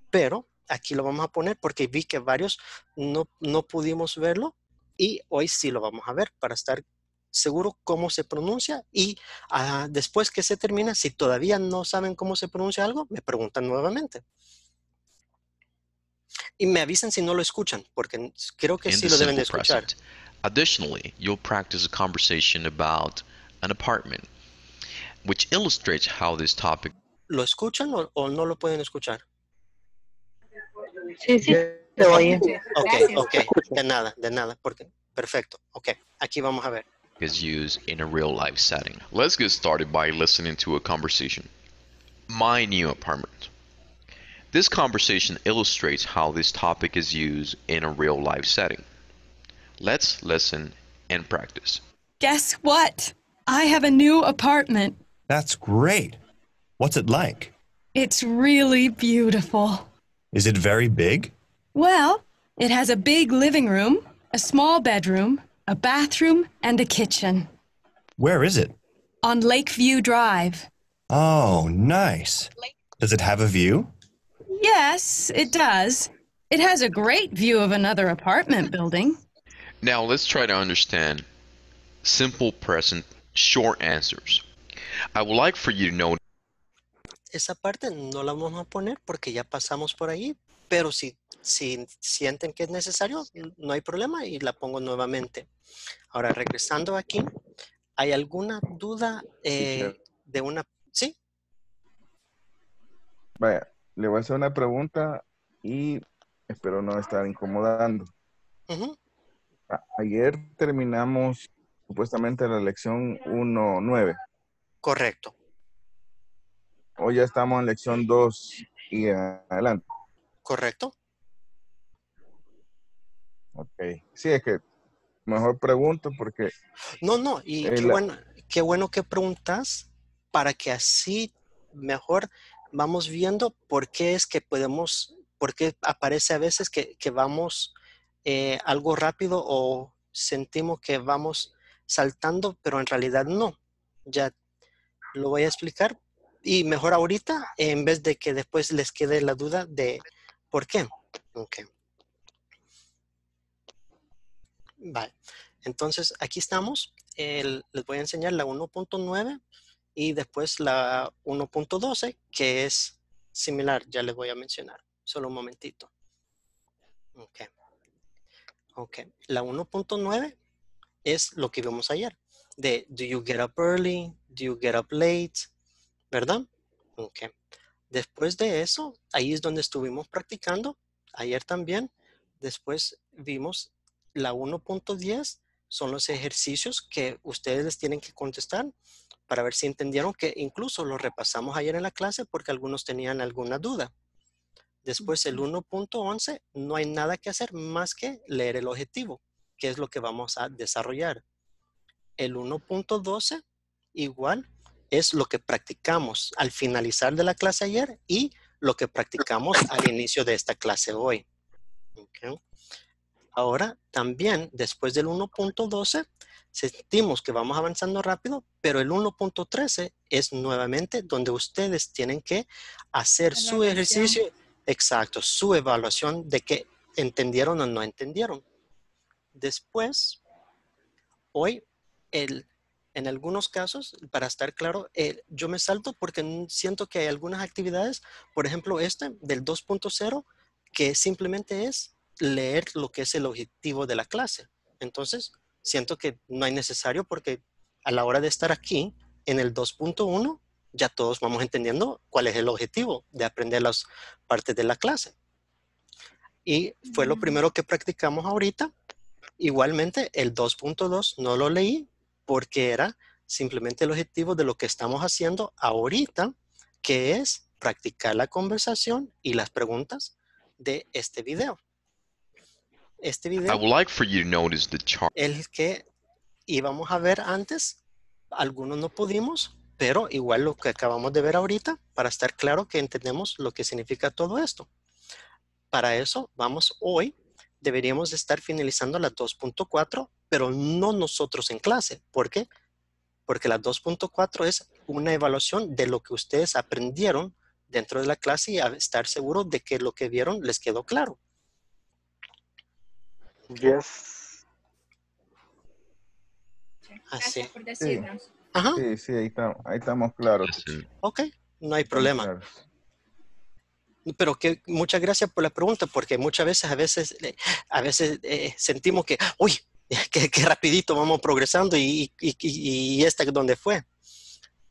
Speaker 1: Pero aquí lo vamos a poner porque vi que varios no, no pudimos verlo y hoy sí lo vamos a ver para estar seguro cómo se pronuncia y ah, después que se termina, si todavía no saben cómo se pronuncia algo, me preguntan nuevamente. Y me avisan si no lo escuchan, porque creo que sí lo deben de escuchar.
Speaker 16: present. Additionally, you'll practice a conversation about an apartment, which illustrates how this topic
Speaker 1: ¿Lo escuchan o, o no lo pueden escuchar?
Speaker 14: Sí, sí, te oye.
Speaker 1: Ok, ok, de nada, de nada, porque perfecto. Ok, aquí vamos a ver.
Speaker 16: is used in a real life setting. Let's get started by listening to a conversation. My new apartment. This conversation illustrates how this topic is used in a real life setting. Let's listen and practice.
Speaker 17: Guess what? I have a new apartment.
Speaker 18: That's great. What's it like?
Speaker 17: It's really beautiful.
Speaker 18: Is it very big?
Speaker 17: Well, it has a big living room, a small bedroom, a bathroom, and a kitchen.
Speaker 18: Where is it?
Speaker 17: On Lakeview Drive.
Speaker 18: Oh, nice. Does it have a view?
Speaker 17: Yes, it does. It has a great view of another apartment building.
Speaker 16: Now let's try to understand simple present short answers. I would like for you to know
Speaker 1: Esa parte no la vamos a poner porque ya pasamos por ahí, pero si, si sienten que es necesario, no hay problema y la pongo nuevamente. Ahora, regresando aquí, ¿hay alguna duda eh, de una... Sí,
Speaker 6: Vaya, le voy a hacer una pregunta y espero no estar incomodando. Ayer terminamos supuestamente la lección 1.9.
Speaker 1: correcto.
Speaker 6: Hoy ya estamos en lección 2 y adelante.
Speaker 1: ¿Correcto?
Speaker 6: Ok. Sí, es que mejor pregunto porque
Speaker 1: No, no, y
Speaker 6: Eh,
Speaker 1: qué
Speaker 6: la-
Speaker 1: bueno, qué bueno que preguntas para que así mejor vamos viendo por qué es que podemos, por qué aparece a veces que, que vamos eh, algo rápido o sentimos que vamos saltando, pero en realidad no. Ya lo voy a explicar y mejor ahorita en vez de que después les quede la duda de por qué. Ok. Vale. Entonces, aquí estamos. Les voy a enseñar la 1.9 y después la 1.12, que es similar. Ya les voy a mencionar. Solo un momentito. Ok. Ok. La 1.9 es lo que vimos ayer. De do you get up early? Do you get up late? ¿Verdad? Ok. Después de eso, ahí es donde estuvimos practicando. Ayer también. Después vimos la 1.10 son los ejercicios que ustedes les tienen que contestar para ver si entendieron que incluso lo repasamos ayer en la clase porque algunos tenían alguna duda. Después el 1.11 no hay nada que hacer más que leer el objetivo, que es lo que vamos a desarrollar. El 1.12 igual es lo que practicamos al finalizar de la clase ayer y lo que practicamos al inicio de esta clase hoy. Ok. Ahora también después del 1.12 sentimos que vamos avanzando rápido, pero el 1.13 es nuevamente donde ustedes tienen que hacer su ejercicio, exacto, su evaluación de que entendieron o no entendieron. Después, hoy, el, en algunos casos, para estar claro, el- yo me salto porque siento que hay algunas actividades, por ejemplo, este del 2.0, que simplemente es leer lo que es el objetivo de la clase. Entonces, siento que no hay necesario porque a la hora de estar aquí, en el 2.1, ya todos vamos entendiendo cuál es el objetivo de aprender las partes de la clase. Y fue lo primero que practicamos ahorita. Igualmente, el 2.2 no lo leí porque era simplemente el objetivo de lo que estamos haciendo ahorita, que es practicar la conversación y las preguntas de este video. Este
Speaker 16: I
Speaker 1: video
Speaker 16: would like for you to notice the chart.
Speaker 1: el que íbamos a ver antes, algunos no pudimos, pero igual lo que acabamos de ver ahorita, para estar claro que entendemos lo que significa todo esto. Para eso, vamos hoy, deberíamos de estar finalizando la 2.4, pero no nosotros en clase. ¿Por qué? Porque la 2.4 es una evaluación de lo que ustedes aprendieron dentro de la clase y a estar seguros de que lo que vieron les quedó claro.
Speaker 5: Yes.
Speaker 1: Así.
Speaker 9: por decirnos.
Speaker 1: Ajá.
Speaker 6: Sí, sí, ahí, está- ahí estamos claros.
Speaker 1: Ok, no hay problema. Pero que muchas gracias por la pregunta, porque muchas veces, a veces, eh, a veces eh, sentimos que, uy, [LAUGHS] que, que rapidito vamos progresando y, y, y, y esta donde fue.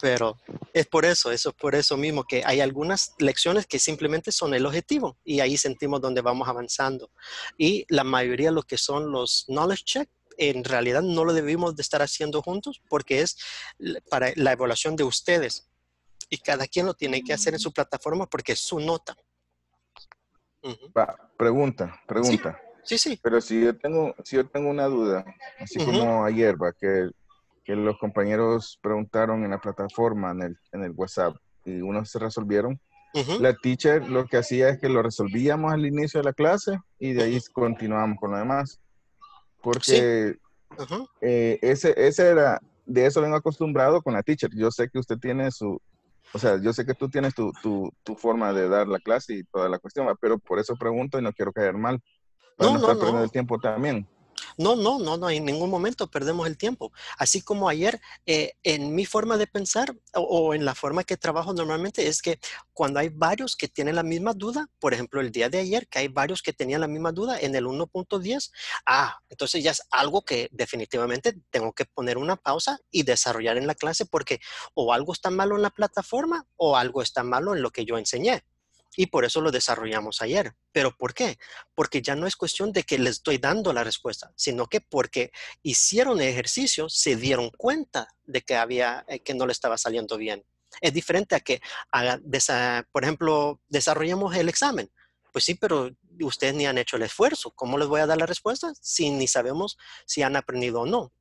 Speaker 1: Pero es por eso, eso es por eso mismo que hay algunas lecciones que simplemente son el objetivo y ahí sentimos donde vamos avanzando. Y la mayoría de lo que son los knowledge check, en realidad no lo debimos de estar haciendo juntos porque es para la evaluación de ustedes. Y cada quien lo tiene que hacer en su plataforma porque es su nota.
Speaker 6: Va, pregunta, pregunta.
Speaker 1: Sí, sí.
Speaker 6: Pero si yo tengo, si yo tengo una duda, así como ayer, va, que, que los compañeros preguntaron en la plataforma, en el, en el WhatsApp, y unos se resolvieron, la teacher lo que hacía es que lo resolvíamos al inicio de la clase y de ahí continuamos con lo demás. Porque eh, ese, ese era, de eso vengo acostumbrado con la teacher. Yo sé que usted tiene su, o sea, yo sé que tú tienes tu, tu, tu forma de dar la clase y toda la cuestión, pero por eso pregunto y no quiero caer mal. Para
Speaker 1: No,
Speaker 6: no,
Speaker 1: no,
Speaker 6: estar
Speaker 1: no.
Speaker 6: perdiendo el tiempo también.
Speaker 1: No, no, no, no, en ningún momento perdemos el tiempo. Así como ayer, eh, en mi forma de pensar o, o en la forma que trabajo normalmente es que cuando hay varios que tienen la misma duda, por ejemplo, el día de ayer, que hay varios que tenían la misma duda en el 1.10, ah, entonces ya es algo que definitivamente tengo que poner una pausa y desarrollar en la clase porque o algo está malo en la plataforma o algo está malo en lo que yo enseñé. Y por eso lo desarrollamos ayer. ¿Pero por qué? Porque ya no es cuestión de que les estoy dando la respuesta, sino que porque hicieron el ejercicio, se dieron cuenta de que había, eh, que no le estaba saliendo bien. Es diferente a que, por ejemplo, desarrollemos el examen. Pues sí, pero ustedes ni han hecho el esfuerzo. ¿Cómo les voy a dar la respuesta si ni sabemos si han aprendido o no?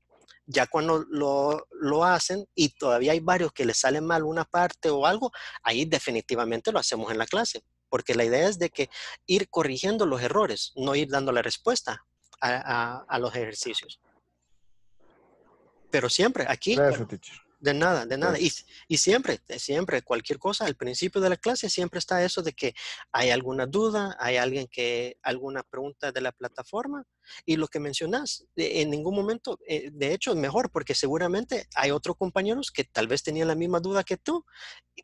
Speaker 1: Ya cuando lo, lo hacen y todavía hay varios que les sale mal una parte o algo, ahí definitivamente lo hacemos en la clase, porque la idea es de que ir corrigiendo los errores, no ir dando la respuesta a, a- a los ejercicios. Pero siempre aquí,
Speaker 6: Gracias.
Speaker 1: De nada, de nada. Y, y siempre, eh, siempre, cualquier cosa, al principio de la clase siempre está eso de que hay alguna duda, hay alguien que, alguna pregunta de la plataforma. Y lo que mencionas, eh, en ningún momento, eh, de hecho, es mejor porque seguramente hay otros compañeros que tal vez tenían la misma duda que tú,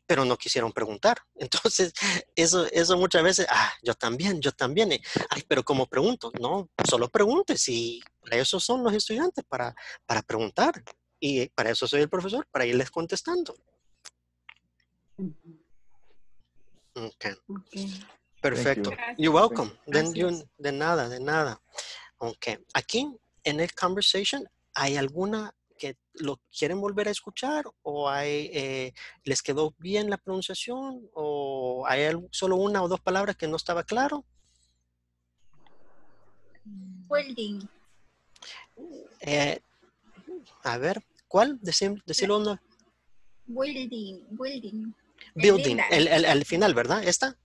Speaker 1: pero no quisieron preguntar. [LAUGHS] Entonces, eso, eso muchas veces, ah, yo también, yo también. Ay, pero como pregunto, no, solo preguntes y para eso son los estudiantes, para, para preguntar. Y para eso soy el profesor, para irles contestando. Okay. Perfecto.
Speaker 11: you.
Speaker 1: You're welcome. Then
Speaker 11: Gracias.
Speaker 1: you- de nada, de nada. Ok. Aquí en el conversation, ¿hay alguna que lo quieren volver a escuchar? ¿O hay, eh, les quedó bien la pronunciación? ¿O hay solo una o dos palabras que no estaba claro?
Speaker 9: Building.
Speaker 1: Eh, a ver, ¿cuál? Decir, decirlo uno.
Speaker 9: Building. Building.
Speaker 1: Building, el, el- al final, ¿verdad? ¿Esta?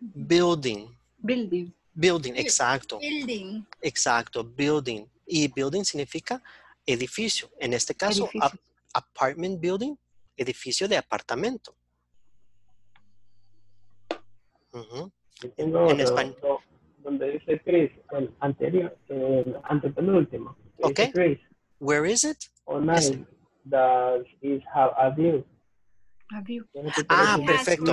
Speaker 1: Building.
Speaker 8: Building.
Speaker 1: Building, exacto.
Speaker 9: Building.
Speaker 1: Exacto, building. Y building significa edificio. En este caso, ap- apartment building, edificio de apartamento.
Speaker 19: Tengo
Speaker 1: En español.
Speaker 19: do- donde dice Chris, el anterior, el antepenúltimo.
Speaker 1: Ok.
Speaker 19: Chris,
Speaker 1: Where is it?
Speaker 19: On nine, does it have a view?
Speaker 8: A view.
Speaker 1: Ah, perfecto.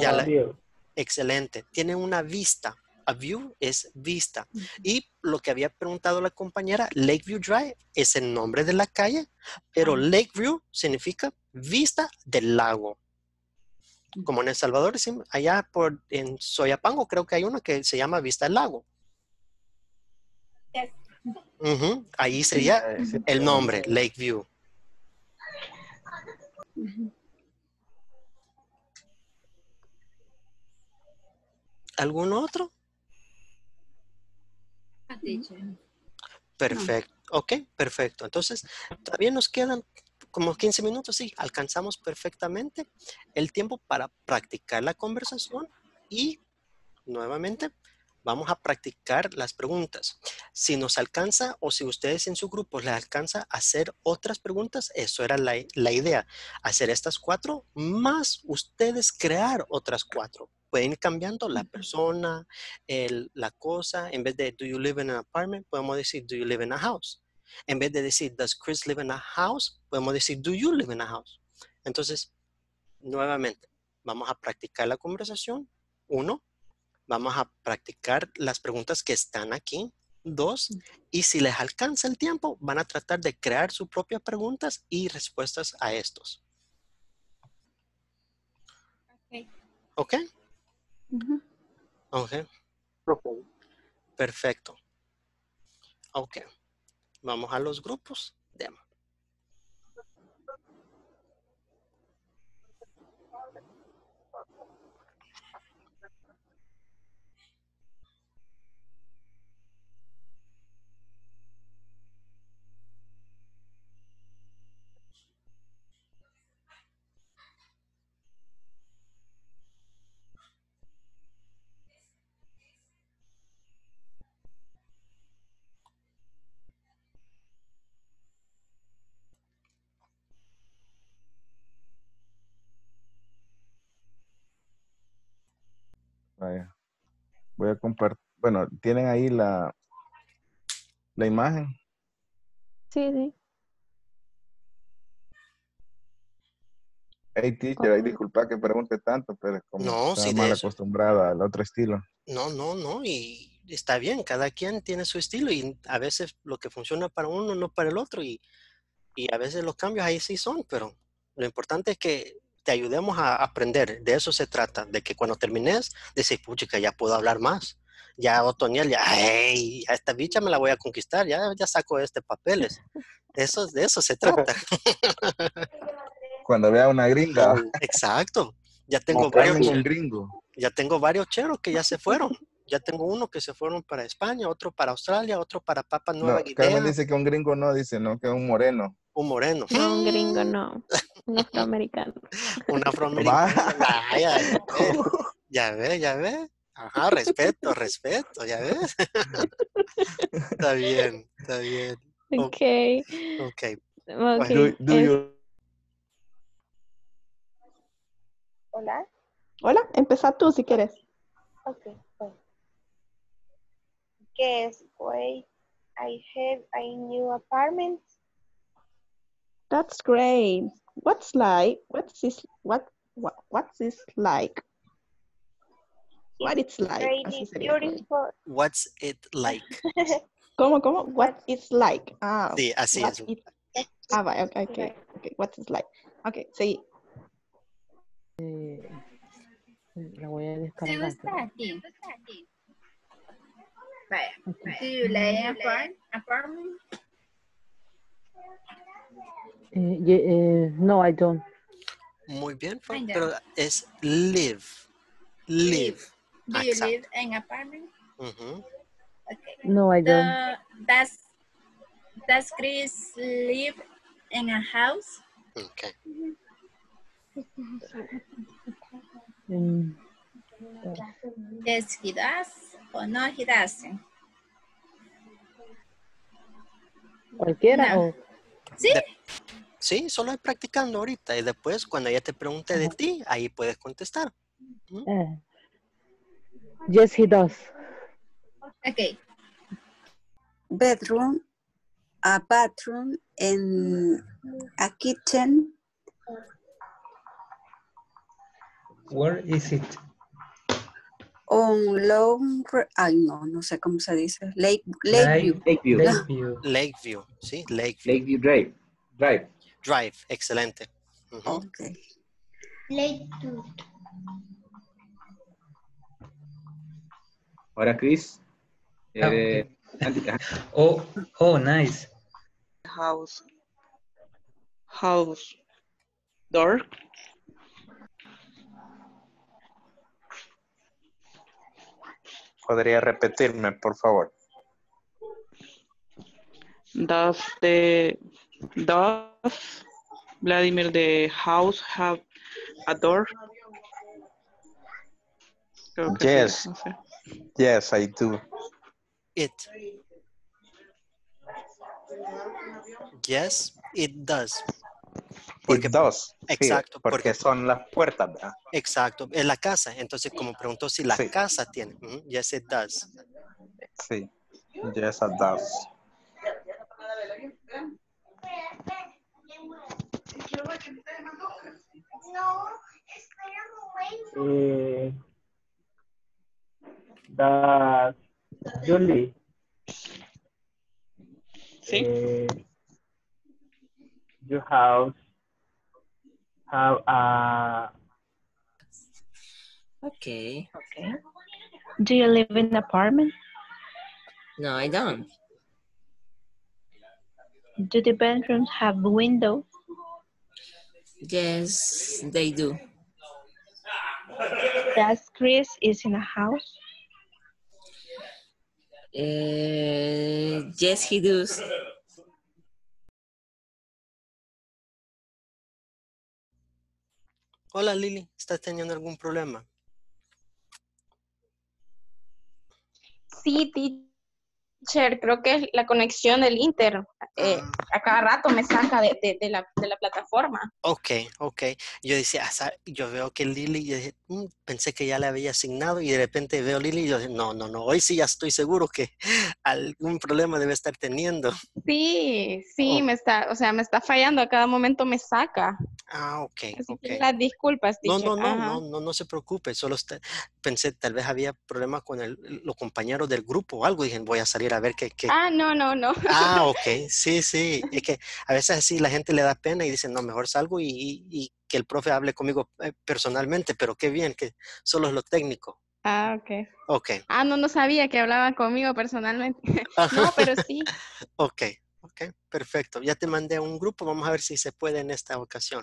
Speaker 1: Ya
Speaker 19: a
Speaker 1: la-
Speaker 19: view.
Speaker 1: excelente. Tiene una vista. A view es vista. Y lo que había preguntado la compañera, Lakeview Drive es el nombre de la calle, pero Lakeview significa vista del lago. Como en El Salvador, decimos, allá por en Soyapango creo que hay uno que se llama Vista del Lago. Ujú, Ahí sería
Speaker 6: sí,
Speaker 1: el nombre, Lakeview. ¿Algún otro? Perfecto. Ok, perfecto. Entonces, todavía nos quedan como 15 minutos, sí, alcanzamos perfectamente el tiempo para practicar la conversación y nuevamente vamos a practicar las preguntas. Si nos alcanza o si ustedes en su grupo les alcanza a hacer otras preguntas, eso era la, la idea, hacer estas cuatro más ustedes crear otras cuatro. Pueden ir cambiando la persona, el- la cosa, en vez de do you live in an apartment, podemos decir do you live in a house. En vez de decir does Chris live in a house, podemos decir do you live in a house. Entonces, nuevamente, vamos a practicar la conversación. Uno, vamos a practicar las preguntas que están aquí. Dos, y si les alcanza el tiempo, van a tratar de crear sus propias preguntas y respuestas a estos. ¿Ok? Ok. Perfecto. Ok. Vamos a los grupos.
Speaker 6: Vaya. Voy a compartir. Bueno, tienen ahí la, la imagen.
Speaker 3: Sí, sí.
Speaker 6: Hey, teacher, ay, disculpa que pregunte tanto, pero como
Speaker 1: No, sí, de
Speaker 6: mal acostumbrada al otro estilo.
Speaker 1: No, no, no, y está bien, cada quien tiene su estilo y a veces lo que funciona para uno no para el otro y, y a veces los cambios ahí sí son, pero lo importante es que te ayudemos a aprender, de eso se trata, de que cuando termines, decís, puchica, ya puedo hablar más. Ya Otoniel, ya, hey, a esta bicha me la voy a conquistar, ya, ya saco este papeles. Eso, de eso se [LAUGHS] trata.
Speaker 6: Cuando vea una gringa,
Speaker 1: Exacto. Ya tengo varios,
Speaker 6: gringo.
Speaker 1: ya tengo varios cheros que ya se fueron. Ya tengo uno que se fueron para España, otro para Australia, otro para Papua Nueva
Speaker 6: No,
Speaker 1: Guinea,
Speaker 6: Carmen dice que un gringo no, dice, no, que un moreno.
Speaker 1: un moreno,
Speaker 3: No, un gringo no. Un afroamericano.
Speaker 1: Un afroamericano. ya, [LAUGHS] ya ve, ya ve. Ajá, respeto, respeto, ya ves. está bien, está bien.
Speaker 3: Ok.
Speaker 1: Ok.
Speaker 3: okay.
Speaker 6: Do, do you...
Speaker 20: Hola.
Speaker 7: Hola, empezá tú si quieres.
Speaker 20: Ok, bueno. Guess, wait, I have a new apartment.
Speaker 7: That's great. What's like? What's this? What? What? What's this like? What it's like?
Speaker 20: Very
Speaker 7: Así sería correcto.
Speaker 20: beautiful.
Speaker 1: What's it like? [LAUGHS]
Speaker 7: ¿Cómo, cómo? What it's like. Ah,
Speaker 1: Sí, así es.
Speaker 7: it- Ah, vaya, ok, ok. okay. What it's like. Ok, seguí.
Speaker 14: La voy a
Speaker 9: ¿Te
Speaker 14: descargar.
Speaker 9: gusta aquí? Vaya. Do you like apart apartment?
Speaker 14: Eh, ye- eh, no, I don't.
Speaker 1: Muy bien, Fa-
Speaker 9: Ay, ya.
Speaker 1: pero es live. Live.
Speaker 9: Do you
Speaker 1: Exacto.
Speaker 9: live in apartment?
Speaker 1: Ujú.
Speaker 9: Okay.
Speaker 14: No, I don't.
Speaker 9: The, does does Chris live in a house?
Speaker 1: Okay.
Speaker 14: Mm,
Speaker 9: Yes, he does. Or no, he doesn't.
Speaker 14: ¿Cualquiera
Speaker 9: No.
Speaker 14: o?
Speaker 9: Sí.
Speaker 1: De- sí, solo es practicando ahorita y después cuando ella te pregunte de ti, ahí puedes contestar.
Speaker 14: Eh. Yes, he does.
Speaker 9: Okay.
Speaker 8: bedroom, a bathroom, and a kitchen.
Speaker 4: Where is it?
Speaker 8: On long, ay no, no sé cómo se dice, Lake, Lakeview.
Speaker 10: Lakeview.
Speaker 4: Lakeview.
Speaker 1: Lakeview, ¿sí? Lakeview.
Speaker 10: Lakeview Drive. Drive.
Speaker 1: Drive, excelente. Ujú.
Speaker 8: Okay.
Speaker 10: Ahora, Chris.
Speaker 4: Ah,
Speaker 10: eh.
Speaker 4: Oh, oh, nice.
Speaker 12: House. House. Door.
Speaker 5: ¿Podría repetirme, por favor?
Speaker 12: Does the does Vladimir the house have a door? Sí,
Speaker 5: Yes.
Speaker 12: no sé.
Speaker 5: Yes, I do.
Speaker 1: It. Yes, it does.
Speaker 5: It does. Sí,
Speaker 1: Exacto,
Speaker 5: porque,
Speaker 1: porque-
Speaker 5: son las puertas, ¿verdad?
Speaker 1: Exacto, es la casa. Entonces, como preguntó si la
Speaker 5: Sí.
Speaker 1: casa tiene. Ujú, Yes, it does.
Speaker 5: Sí. Yes, it does.
Speaker 19: Eh, does Julie
Speaker 12: Sí.
Speaker 19: eh, your house have a
Speaker 21: Okay.
Speaker 15: Okay. Do you live in an apartment?
Speaker 21: No, I don't.
Speaker 15: Do the bedrooms have windows?
Speaker 21: Yes, they do.
Speaker 15: Does Chris is in a house?
Speaker 21: Uh, yes, he does.
Speaker 1: Hola Lili, ¿estás teniendo algún problema?
Speaker 7: Sí, teacher, creo que es la conexión del Inter. eh, a cada rato me saca de, de- de la, de la plataforma.
Speaker 1: Ok, ok. Yo decía, ah, yo veo que Lili, yo dije, "Mm", pensé que ya le había asignado y de repente veo Lili y yo dije, no, no, no, hoy sí ya estoy seguro que [LAUGHS] algún problema debe estar teniendo.
Speaker 7: Sí, sí,
Speaker 1: Oh.
Speaker 7: me está, o sea, me está fallando, a cada momento me saca.
Speaker 1: Ah, ok,
Speaker 7: Así
Speaker 1: ok.
Speaker 7: que las disculpas,
Speaker 1: No, no, no, no, no, no se preocupe, solo está- pensé tal vez había problema con el- los compañeros del grupo o algo, dije, voy a salir a ver qué, qué.
Speaker 7: Ah, no, no, no.
Speaker 1: Ah, [LAUGHS] ok, sí, sí, es que a veces así la gente le da pena y dice, no, mejor salgo y, y- y que el profe hable conmigo eh, personalmente, pero qué bien que solo es lo técnico.
Speaker 7: Ah, ok.
Speaker 1: Ok,
Speaker 7: Ah, no, no sabía que hablaban conmigo personalmente. [LAUGHS] No, pero sí. [LAUGHS]
Speaker 1: ok, ok, perfecto. Ya te mandé a un grupo, vamos a ver si se puede en esta ocasión.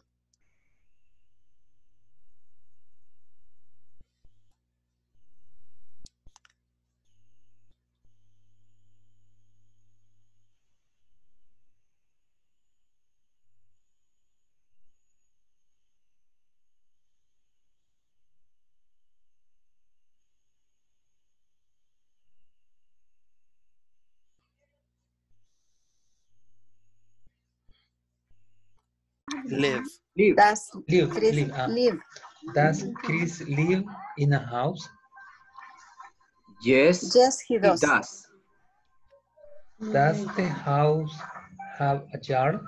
Speaker 1: Live.
Speaker 4: Live.
Speaker 8: Does
Speaker 4: Live,
Speaker 8: Chris
Speaker 4: live, ah.
Speaker 8: live
Speaker 4: Does Chris live in a house?
Speaker 10: Yes,
Speaker 8: Yes, he does.
Speaker 10: does.
Speaker 4: Does the house have a yard?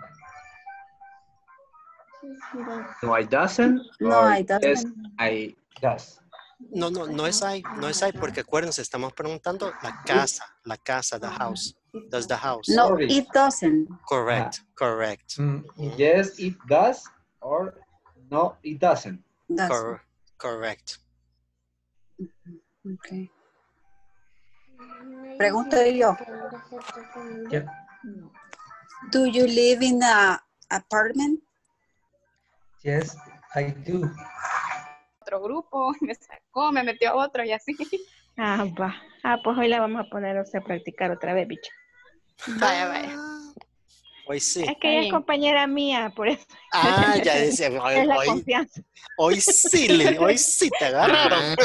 Speaker 10: No, I doesn't.
Speaker 8: No,
Speaker 10: or
Speaker 8: I doesn't.
Speaker 10: Yes, I does.
Speaker 1: No, no, no es I, no es I, porque acuérdense, estamos preguntando la casa, la casa, the house. Does the house?
Speaker 8: No,
Speaker 10: Sorry.
Speaker 8: it doesn't.
Speaker 1: Correct, correct.
Speaker 4: Mm,
Speaker 10: Yes, it does. Or no, it doesn't.
Speaker 8: Doesn't.
Speaker 1: Cor- correct.
Speaker 8: Okay. Pregunto yo.
Speaker 4: Yep.
Speaker 8: Do you live in a apartment?
Speaker 4: Yes, I do.
Speaker 22: Otro grupo, [LAUGHS] me sacó, me metió a otro y así.
Speaker 15: Ah, va. Ah, pues hoy la vamos a poner o sea, a practicar otra vez, bicho.
Speaker 22: Vaya, vaya.
Speaker 1: Hoy sí.
Speaker 15: Es que ella es compañera mía, por eso.
Speaker 1: Ah, [LAUGHS] ya decía, hoy,
Speaker 15: es la
Speaker 1: hoy-
Speaker 15: confianza.
Speaker 1: hoy sí, hoy sí te agarraron.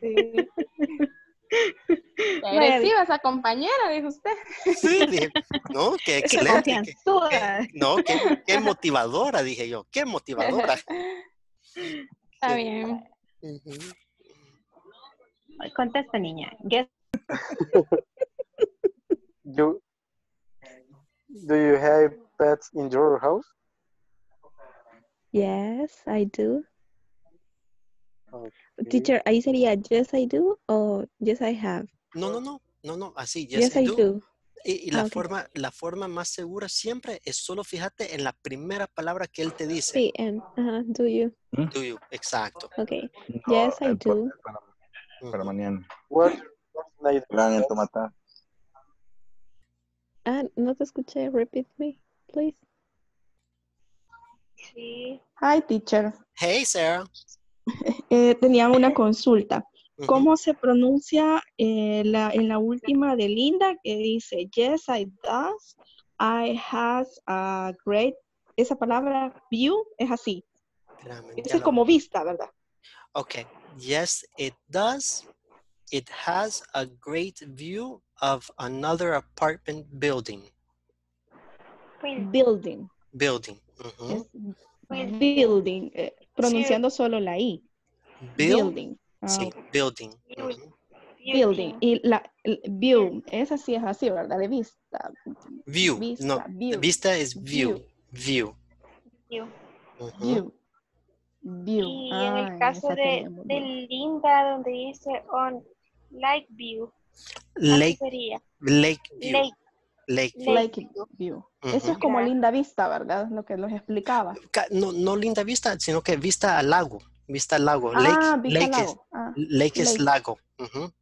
Speaker 15: Sí.
Speaker 22: Qué agresiva esa compañera, dijo usted.
Speaker 1: Sí, dije, no, qué excelente. qué- no, qué, qué motivadora, dije yo, qué motivadora.
Speaker 22: Está bien.
Speaker 15: Contesta, niña. Guess. [LAUGHS]
Speaker 23: You, do you have pets in your house?
Speaker 3: Yes, I do.
Speaker 23: Okay.
Speaker 3: Teacher, ahí sería yes, I do o yes, I have.
Speaker 1: No, no, no, no, no, así, yes,
Speaker 3: Yes,
Speaker 1: I
Speaker 3: I
Speaker 1: do.
Speaker 3: do.
Speaker 1: Y, y la
Speaker 3: Ah, ok.
Speaker 1: forma, la forma más segura siempre es solo fíjate en la primera palabra que él te dice.
Speaker 3: Sí, and ajá, do you.
Speaker 1: Do you, exacto.
Speaker 3: Okay. Yes, I do.
Speaker 6: para, para mañana.
Speaker 23: What
Speaker 6: tomate.
Speaker 3: Ah, no te escuché. Repeat me, please.
Speaker 20: Sí.
Speaker 7: Hi, teacher.
Speaker 1: Hey, Sarah. [LAUGHS]
Speaker 7: Eh, tenía una consulta. ¿Cómo se pronuncia eh, la, en la última de Linda que dice, yes, I does, I has a great, esa palabra view es así.
Speaker 1: Espérame,
Speaker 7: es como vista, ¿verdad?
Speaker 1: Okay. Yes, it does. It has a great view of another apartment building.
Speaker 7: Building.
Speaker 1: Building. Ujú.
Speaker 7: Es building, eh, pronunciando solo la I.
Speaker 1: Bill-
Speaker 7: Building. Ah,
Speaker 1: Sí, building. Ujú.
Speaker 7: Building. Y la view, esa sí es así, ¿verdad? De vista.
Speaker 1: View.
Speaker 7: Vista,
Speaker 1: no,
Speaker 7: view.
Speaker 1: vista es view. View.
Speaker 20: You.
Speaker 1: Ujú.
Speaker 7: View. View.
Speaker 20: Y en
Speaker 7: Ah,
Speaker 20: el caso
Speaker 7: esa
Speaker 20: de, de. Linda, donde dice on like view,
Speaker 1: Lake. Lake View.
Speaker 20: Lake.
Speaker 1: Lake View.
Speaker 7: Lake View. Eso es como linda vista, ¿verdad? Lo que los explicaba.
Speaker 1: Ca- No, no linda vista, sino que vista al lago. Vista al lago.
Speaker 7: Ah,
Speaker 1: Lake,
Speaker 7: vista al
Speaker 1: lake, es,
Speaker 7: lago. Ah,
Speaker 1: lake es
Speaker 7: lake.
Speaker 1: lago. Ujú,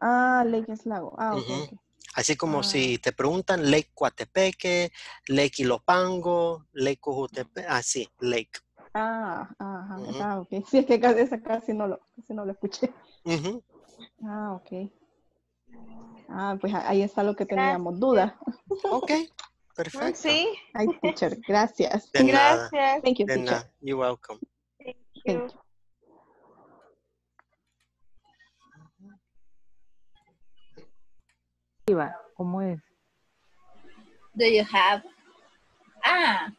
Speaker 7: Ah, Lake es lago. Ah, ok,
Speaker 1: ujú.
Speaker 7: ok.
Speaker 1: Así como
Speaker 7: Ah.
Speaker 1: si te preguntan Lake Coatepeque, Lake Ilopango, Lake Cojutepe, así, Lake.
Speaker 7: Ah, ajá, ah, ok. [LAUGHS] Sí, es que casi, casi no lo, casi no lo escuché. Ah, ok. Ah, pues ahí está lo que teníamos duda.
Speaker 1: Ok, perfecto.
Speaker 20: Sí.
Speaker 7: Ay, teacher, gracias.
Speaker 1: De nada,
Speaker 20: Gracias.
Speaker 7: Thank you,
Speaker 1: de
Speaker 7: teacher.
Speaker 1: nada. You're welcome.
Speaker 20: Thank
Speaker 7: Thank
Speaker 20: you.
Speaker 7: you.
Speaker 14: Iva, ¿Cómo es?
Speaker 9: Do you have? Ah,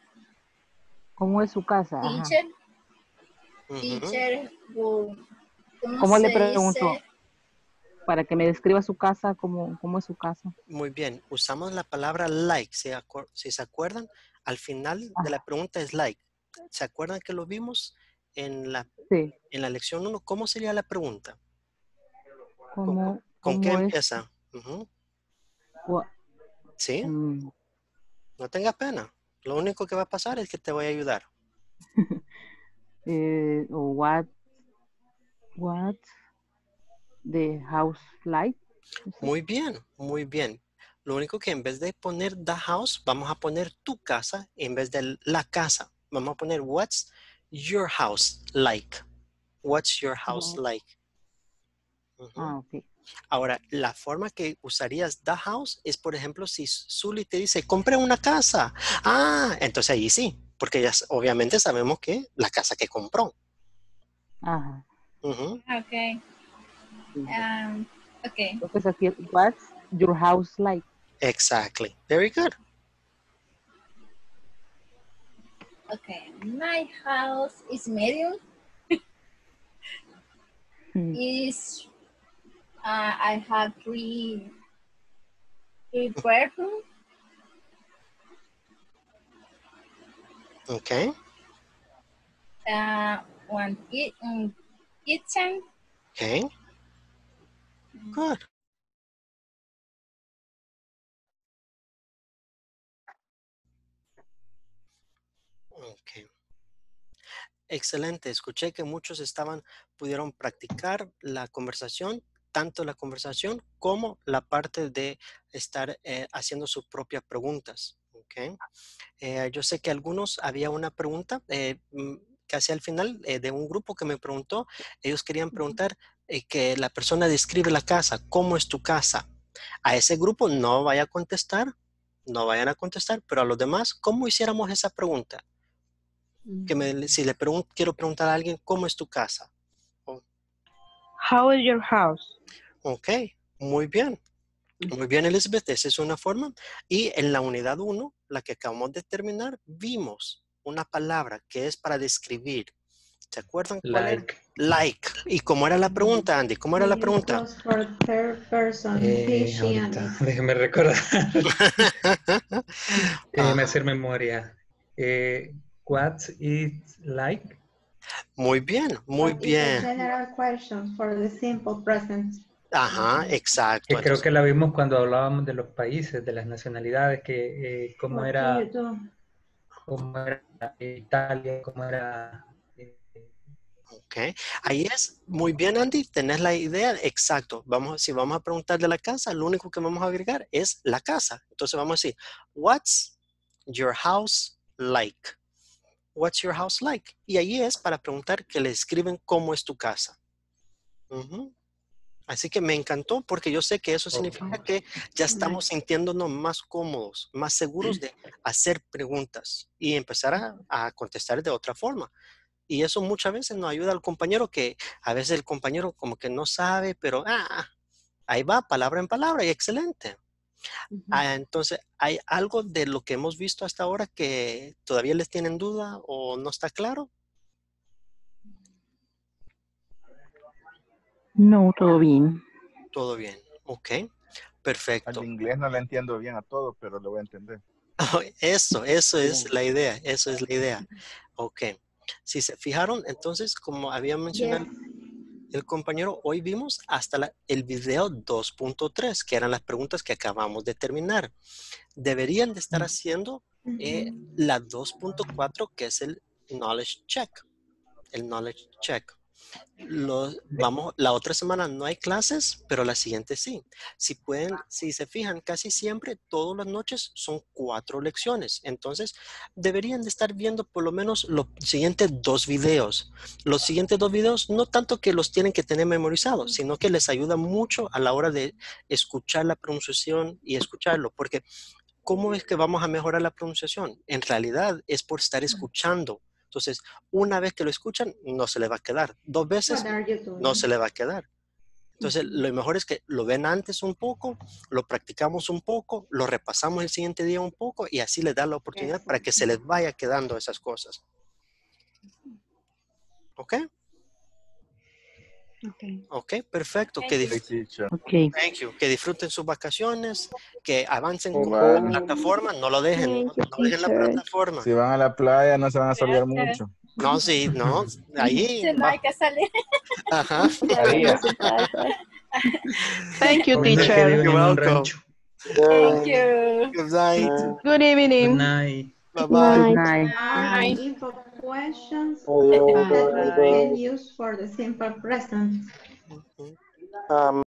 Speaker 14: ¿Cómo es su casa? Ajá.
Speaker 9: teacher.
Speaker 1: Ujú.
Speaker 9: Teacher. wo- ¿Cómo,
Speaker 14: ¿Cómo le pregunto?
Speaker 9: dice?
Speaker 14: Para que me describa su casa, ¿cómo, cómo es su casa?
Speaker 1: Muy bien, usamos la palabra like, si, se acuerdan, al final de la pregunta es like. ¿Se acuerdan que lo vimos en la,
Speaker 14: Sí.
Speaker 1: en la lección 1? ¿Cómo sería la pregunta?
Speaker 14: ¿Cómo,
Speaker 1: ¿Con qué
Speaker 14: es?
Speaker 1: empieza? ¿Sí?
Speaker 14: mm,
Speaker 1: No tengas pena. Lo único que va a pasar es que te voy a ayudar. [LAUGHS]
Speaker 14: eh, what, what the house sé.
Speaker 1: Muy bien, muy bien. Lo único que en vez de poner the house, vamos a poner tu casa en vez de la casa. Vamos a poner what's your house like. What's your house
Speaker 14: Oh.
Speaker 1: like.
Speaker 14: Ah, ok.
Speaker 1: Ahora, la forma que usarías the house es, por ejemplo, si Zully te dice, compré una casa. Ah, entonces ahí sí, porque ya obviamente sabemos que la casa que compró.
Speaker 14: Ajá.
Speaker 1: Ujú.
Speaker 9: Okay. Um, okay.
Speaker 14: Entonces aquí, what's your house like?
Speaker 1: Exactly. Very good.
Speaker 9: Okay. My house is medium. [LAUGHS] is uh, I have three three bedroom.
Speaker 1: Okay.
Speaker 9: Uh, one ki- um, kitchen.
Speaker 1: Okay. Good. Okay. Excelente. Escuché que muchos estaban, pudieron practicar la conversación, tanto la conversación como la parte de estar eh, haciendo sus propias preguntas. Okay. Eh, yo sé que algunos había una pregunta eh, mm, casi al final de un grupo que me preguntó. Ellos querían preguntar que la persona describe la casa. ¿Cómo es tu casa? A ese grupo no vaya a contestar, no vayan a contestar, pero a los demás, ¿cómo hiciéramos esa pregunta? Que me, si le pregun- quiero preguntar a alguien, ¿cómo es tu casa?
Speaker 15: How is your house?
Speaker 1: Ok, muy bien. Muy bien, Elizabeth, esa es una forma. Y en la unidad 1, la que acabamos de terminar, vimos una palabra que es para describir. ¿Se acuerdan cuál era?
Speaker 4: Like.
Speaker 1: Like. ¿Y cómo era la pregunta, Andy? ¿Cómo era la pregunta?
Speaker 4: Eh, ahorita, déjeme recordar. [LAUGHS] Déjeme hacer memoria. Eh, what is like?
Speaker 1: Muy bien, muy bien.
Speaker 24: general question for the simple present.
Speaker 1: Ajá, exacto.
Speaker 4: Que creo
Speaker 1: Entonces,
Speaker 4: que la vimos cuando hablábamos de los países, de las nacionalidades, que eh, cómo era, cómo era Italia, cómo era
Speaker 1: ok. Ahí es muy bien, Andy. Tenés la idea. Exacto. Vamos, si vamos a preguntar de la casa, lo único que vamos a agregar es la casa. Entonces vamos a decir, What's your house like? What's your house like? Y ahí es para preguntar que le escriben cómo es tu casa. Así que me encantó porque yo sé que eso significa que ya estamos sintiéndonos más cómodos, más seguros de hacer preguntas y empezar a, a contestar de otra forma. Y eso muchas veces nos ayuda al compañero que a veces el compañero como que no sabe, pero ah, ahí va, palabra en palabra y excelente. Ah, entonces, ¿hay algo de lo que hemos visto hasta ahora que todavía les tienen duda o no está claro?
Speaker 14: No, todo bien.
Speaker 1: Todo bien, ok, perfecto.
Speaker 6: Al inglés no le entiendo bien a todo, pero lo voy a entender. [LAUGHS]
Speaker 1: Eso, eso es la idea, eso es la idea. Ok. Si se fijaron, entonces, como había mencionado el compañero, hoy vimos hasta la- el video 2.3, que eran las preguntas que acabamos de terminar. Deberían de estar haciendo eh, la 2.4, que es el knowledge check. El knowledge check. Lo- vamos, la otra semana no hay clases, pero la siguiente sí. Si pueden, si se fijan, casi siempre, todas las noches son cuatro lecciones. Entonces, deberían de estar viendo por lo menos los siguientes dos videos. Los siguientes dos videos, no tanto que los tienen que tener memorizados, sino que les ayuda mucho a la hora de escuchar la pronunciación y escucharlo, porque ¿cómo es que vamos a mejorar la pronunciación? En realidad es por estar escuchando. Entonces, una vez que lo escuchan, no se le va a quedar. Dos veces, no se le va a quedar. Entonces, lo mejor es que lo ven antes un poco, lo practicamos un poco, lo repasamos el siguiente día un poco y así les da la oportunidad para que se les vaya quedando esas cosas. ¿Ok? Ok, perfecto. Que, dif- Thank you. que disfruten sus vacaciones, que avancen con la plataforma, no lo dejen, no, no dejen la plataforma.
Speaker 6: Si van a la playa no se van a solear mucho.
Speaker 1: No, sí, no, ahí. [LAUGHS]
Speaker 9: Sí, no
Speaker 1: va-
Speaker 9: hay que salir.
Speaker 1: Ajá.
Speaker 15: Thank you, teacher.
Speaker 4: un
Speaker 1: welcome.
Speaker 9: Thank you.
Speaker 1: Good night.
Speaker 15: Good evening.
Speaker 4: Good night.
Speaker 1: Bye bye.
Speaker 14: Night.
Speaker 24: Are info questions
Speaker 23: Adiós,
Speaker 24: that we can use for the simple present.
Speaker 23: Um,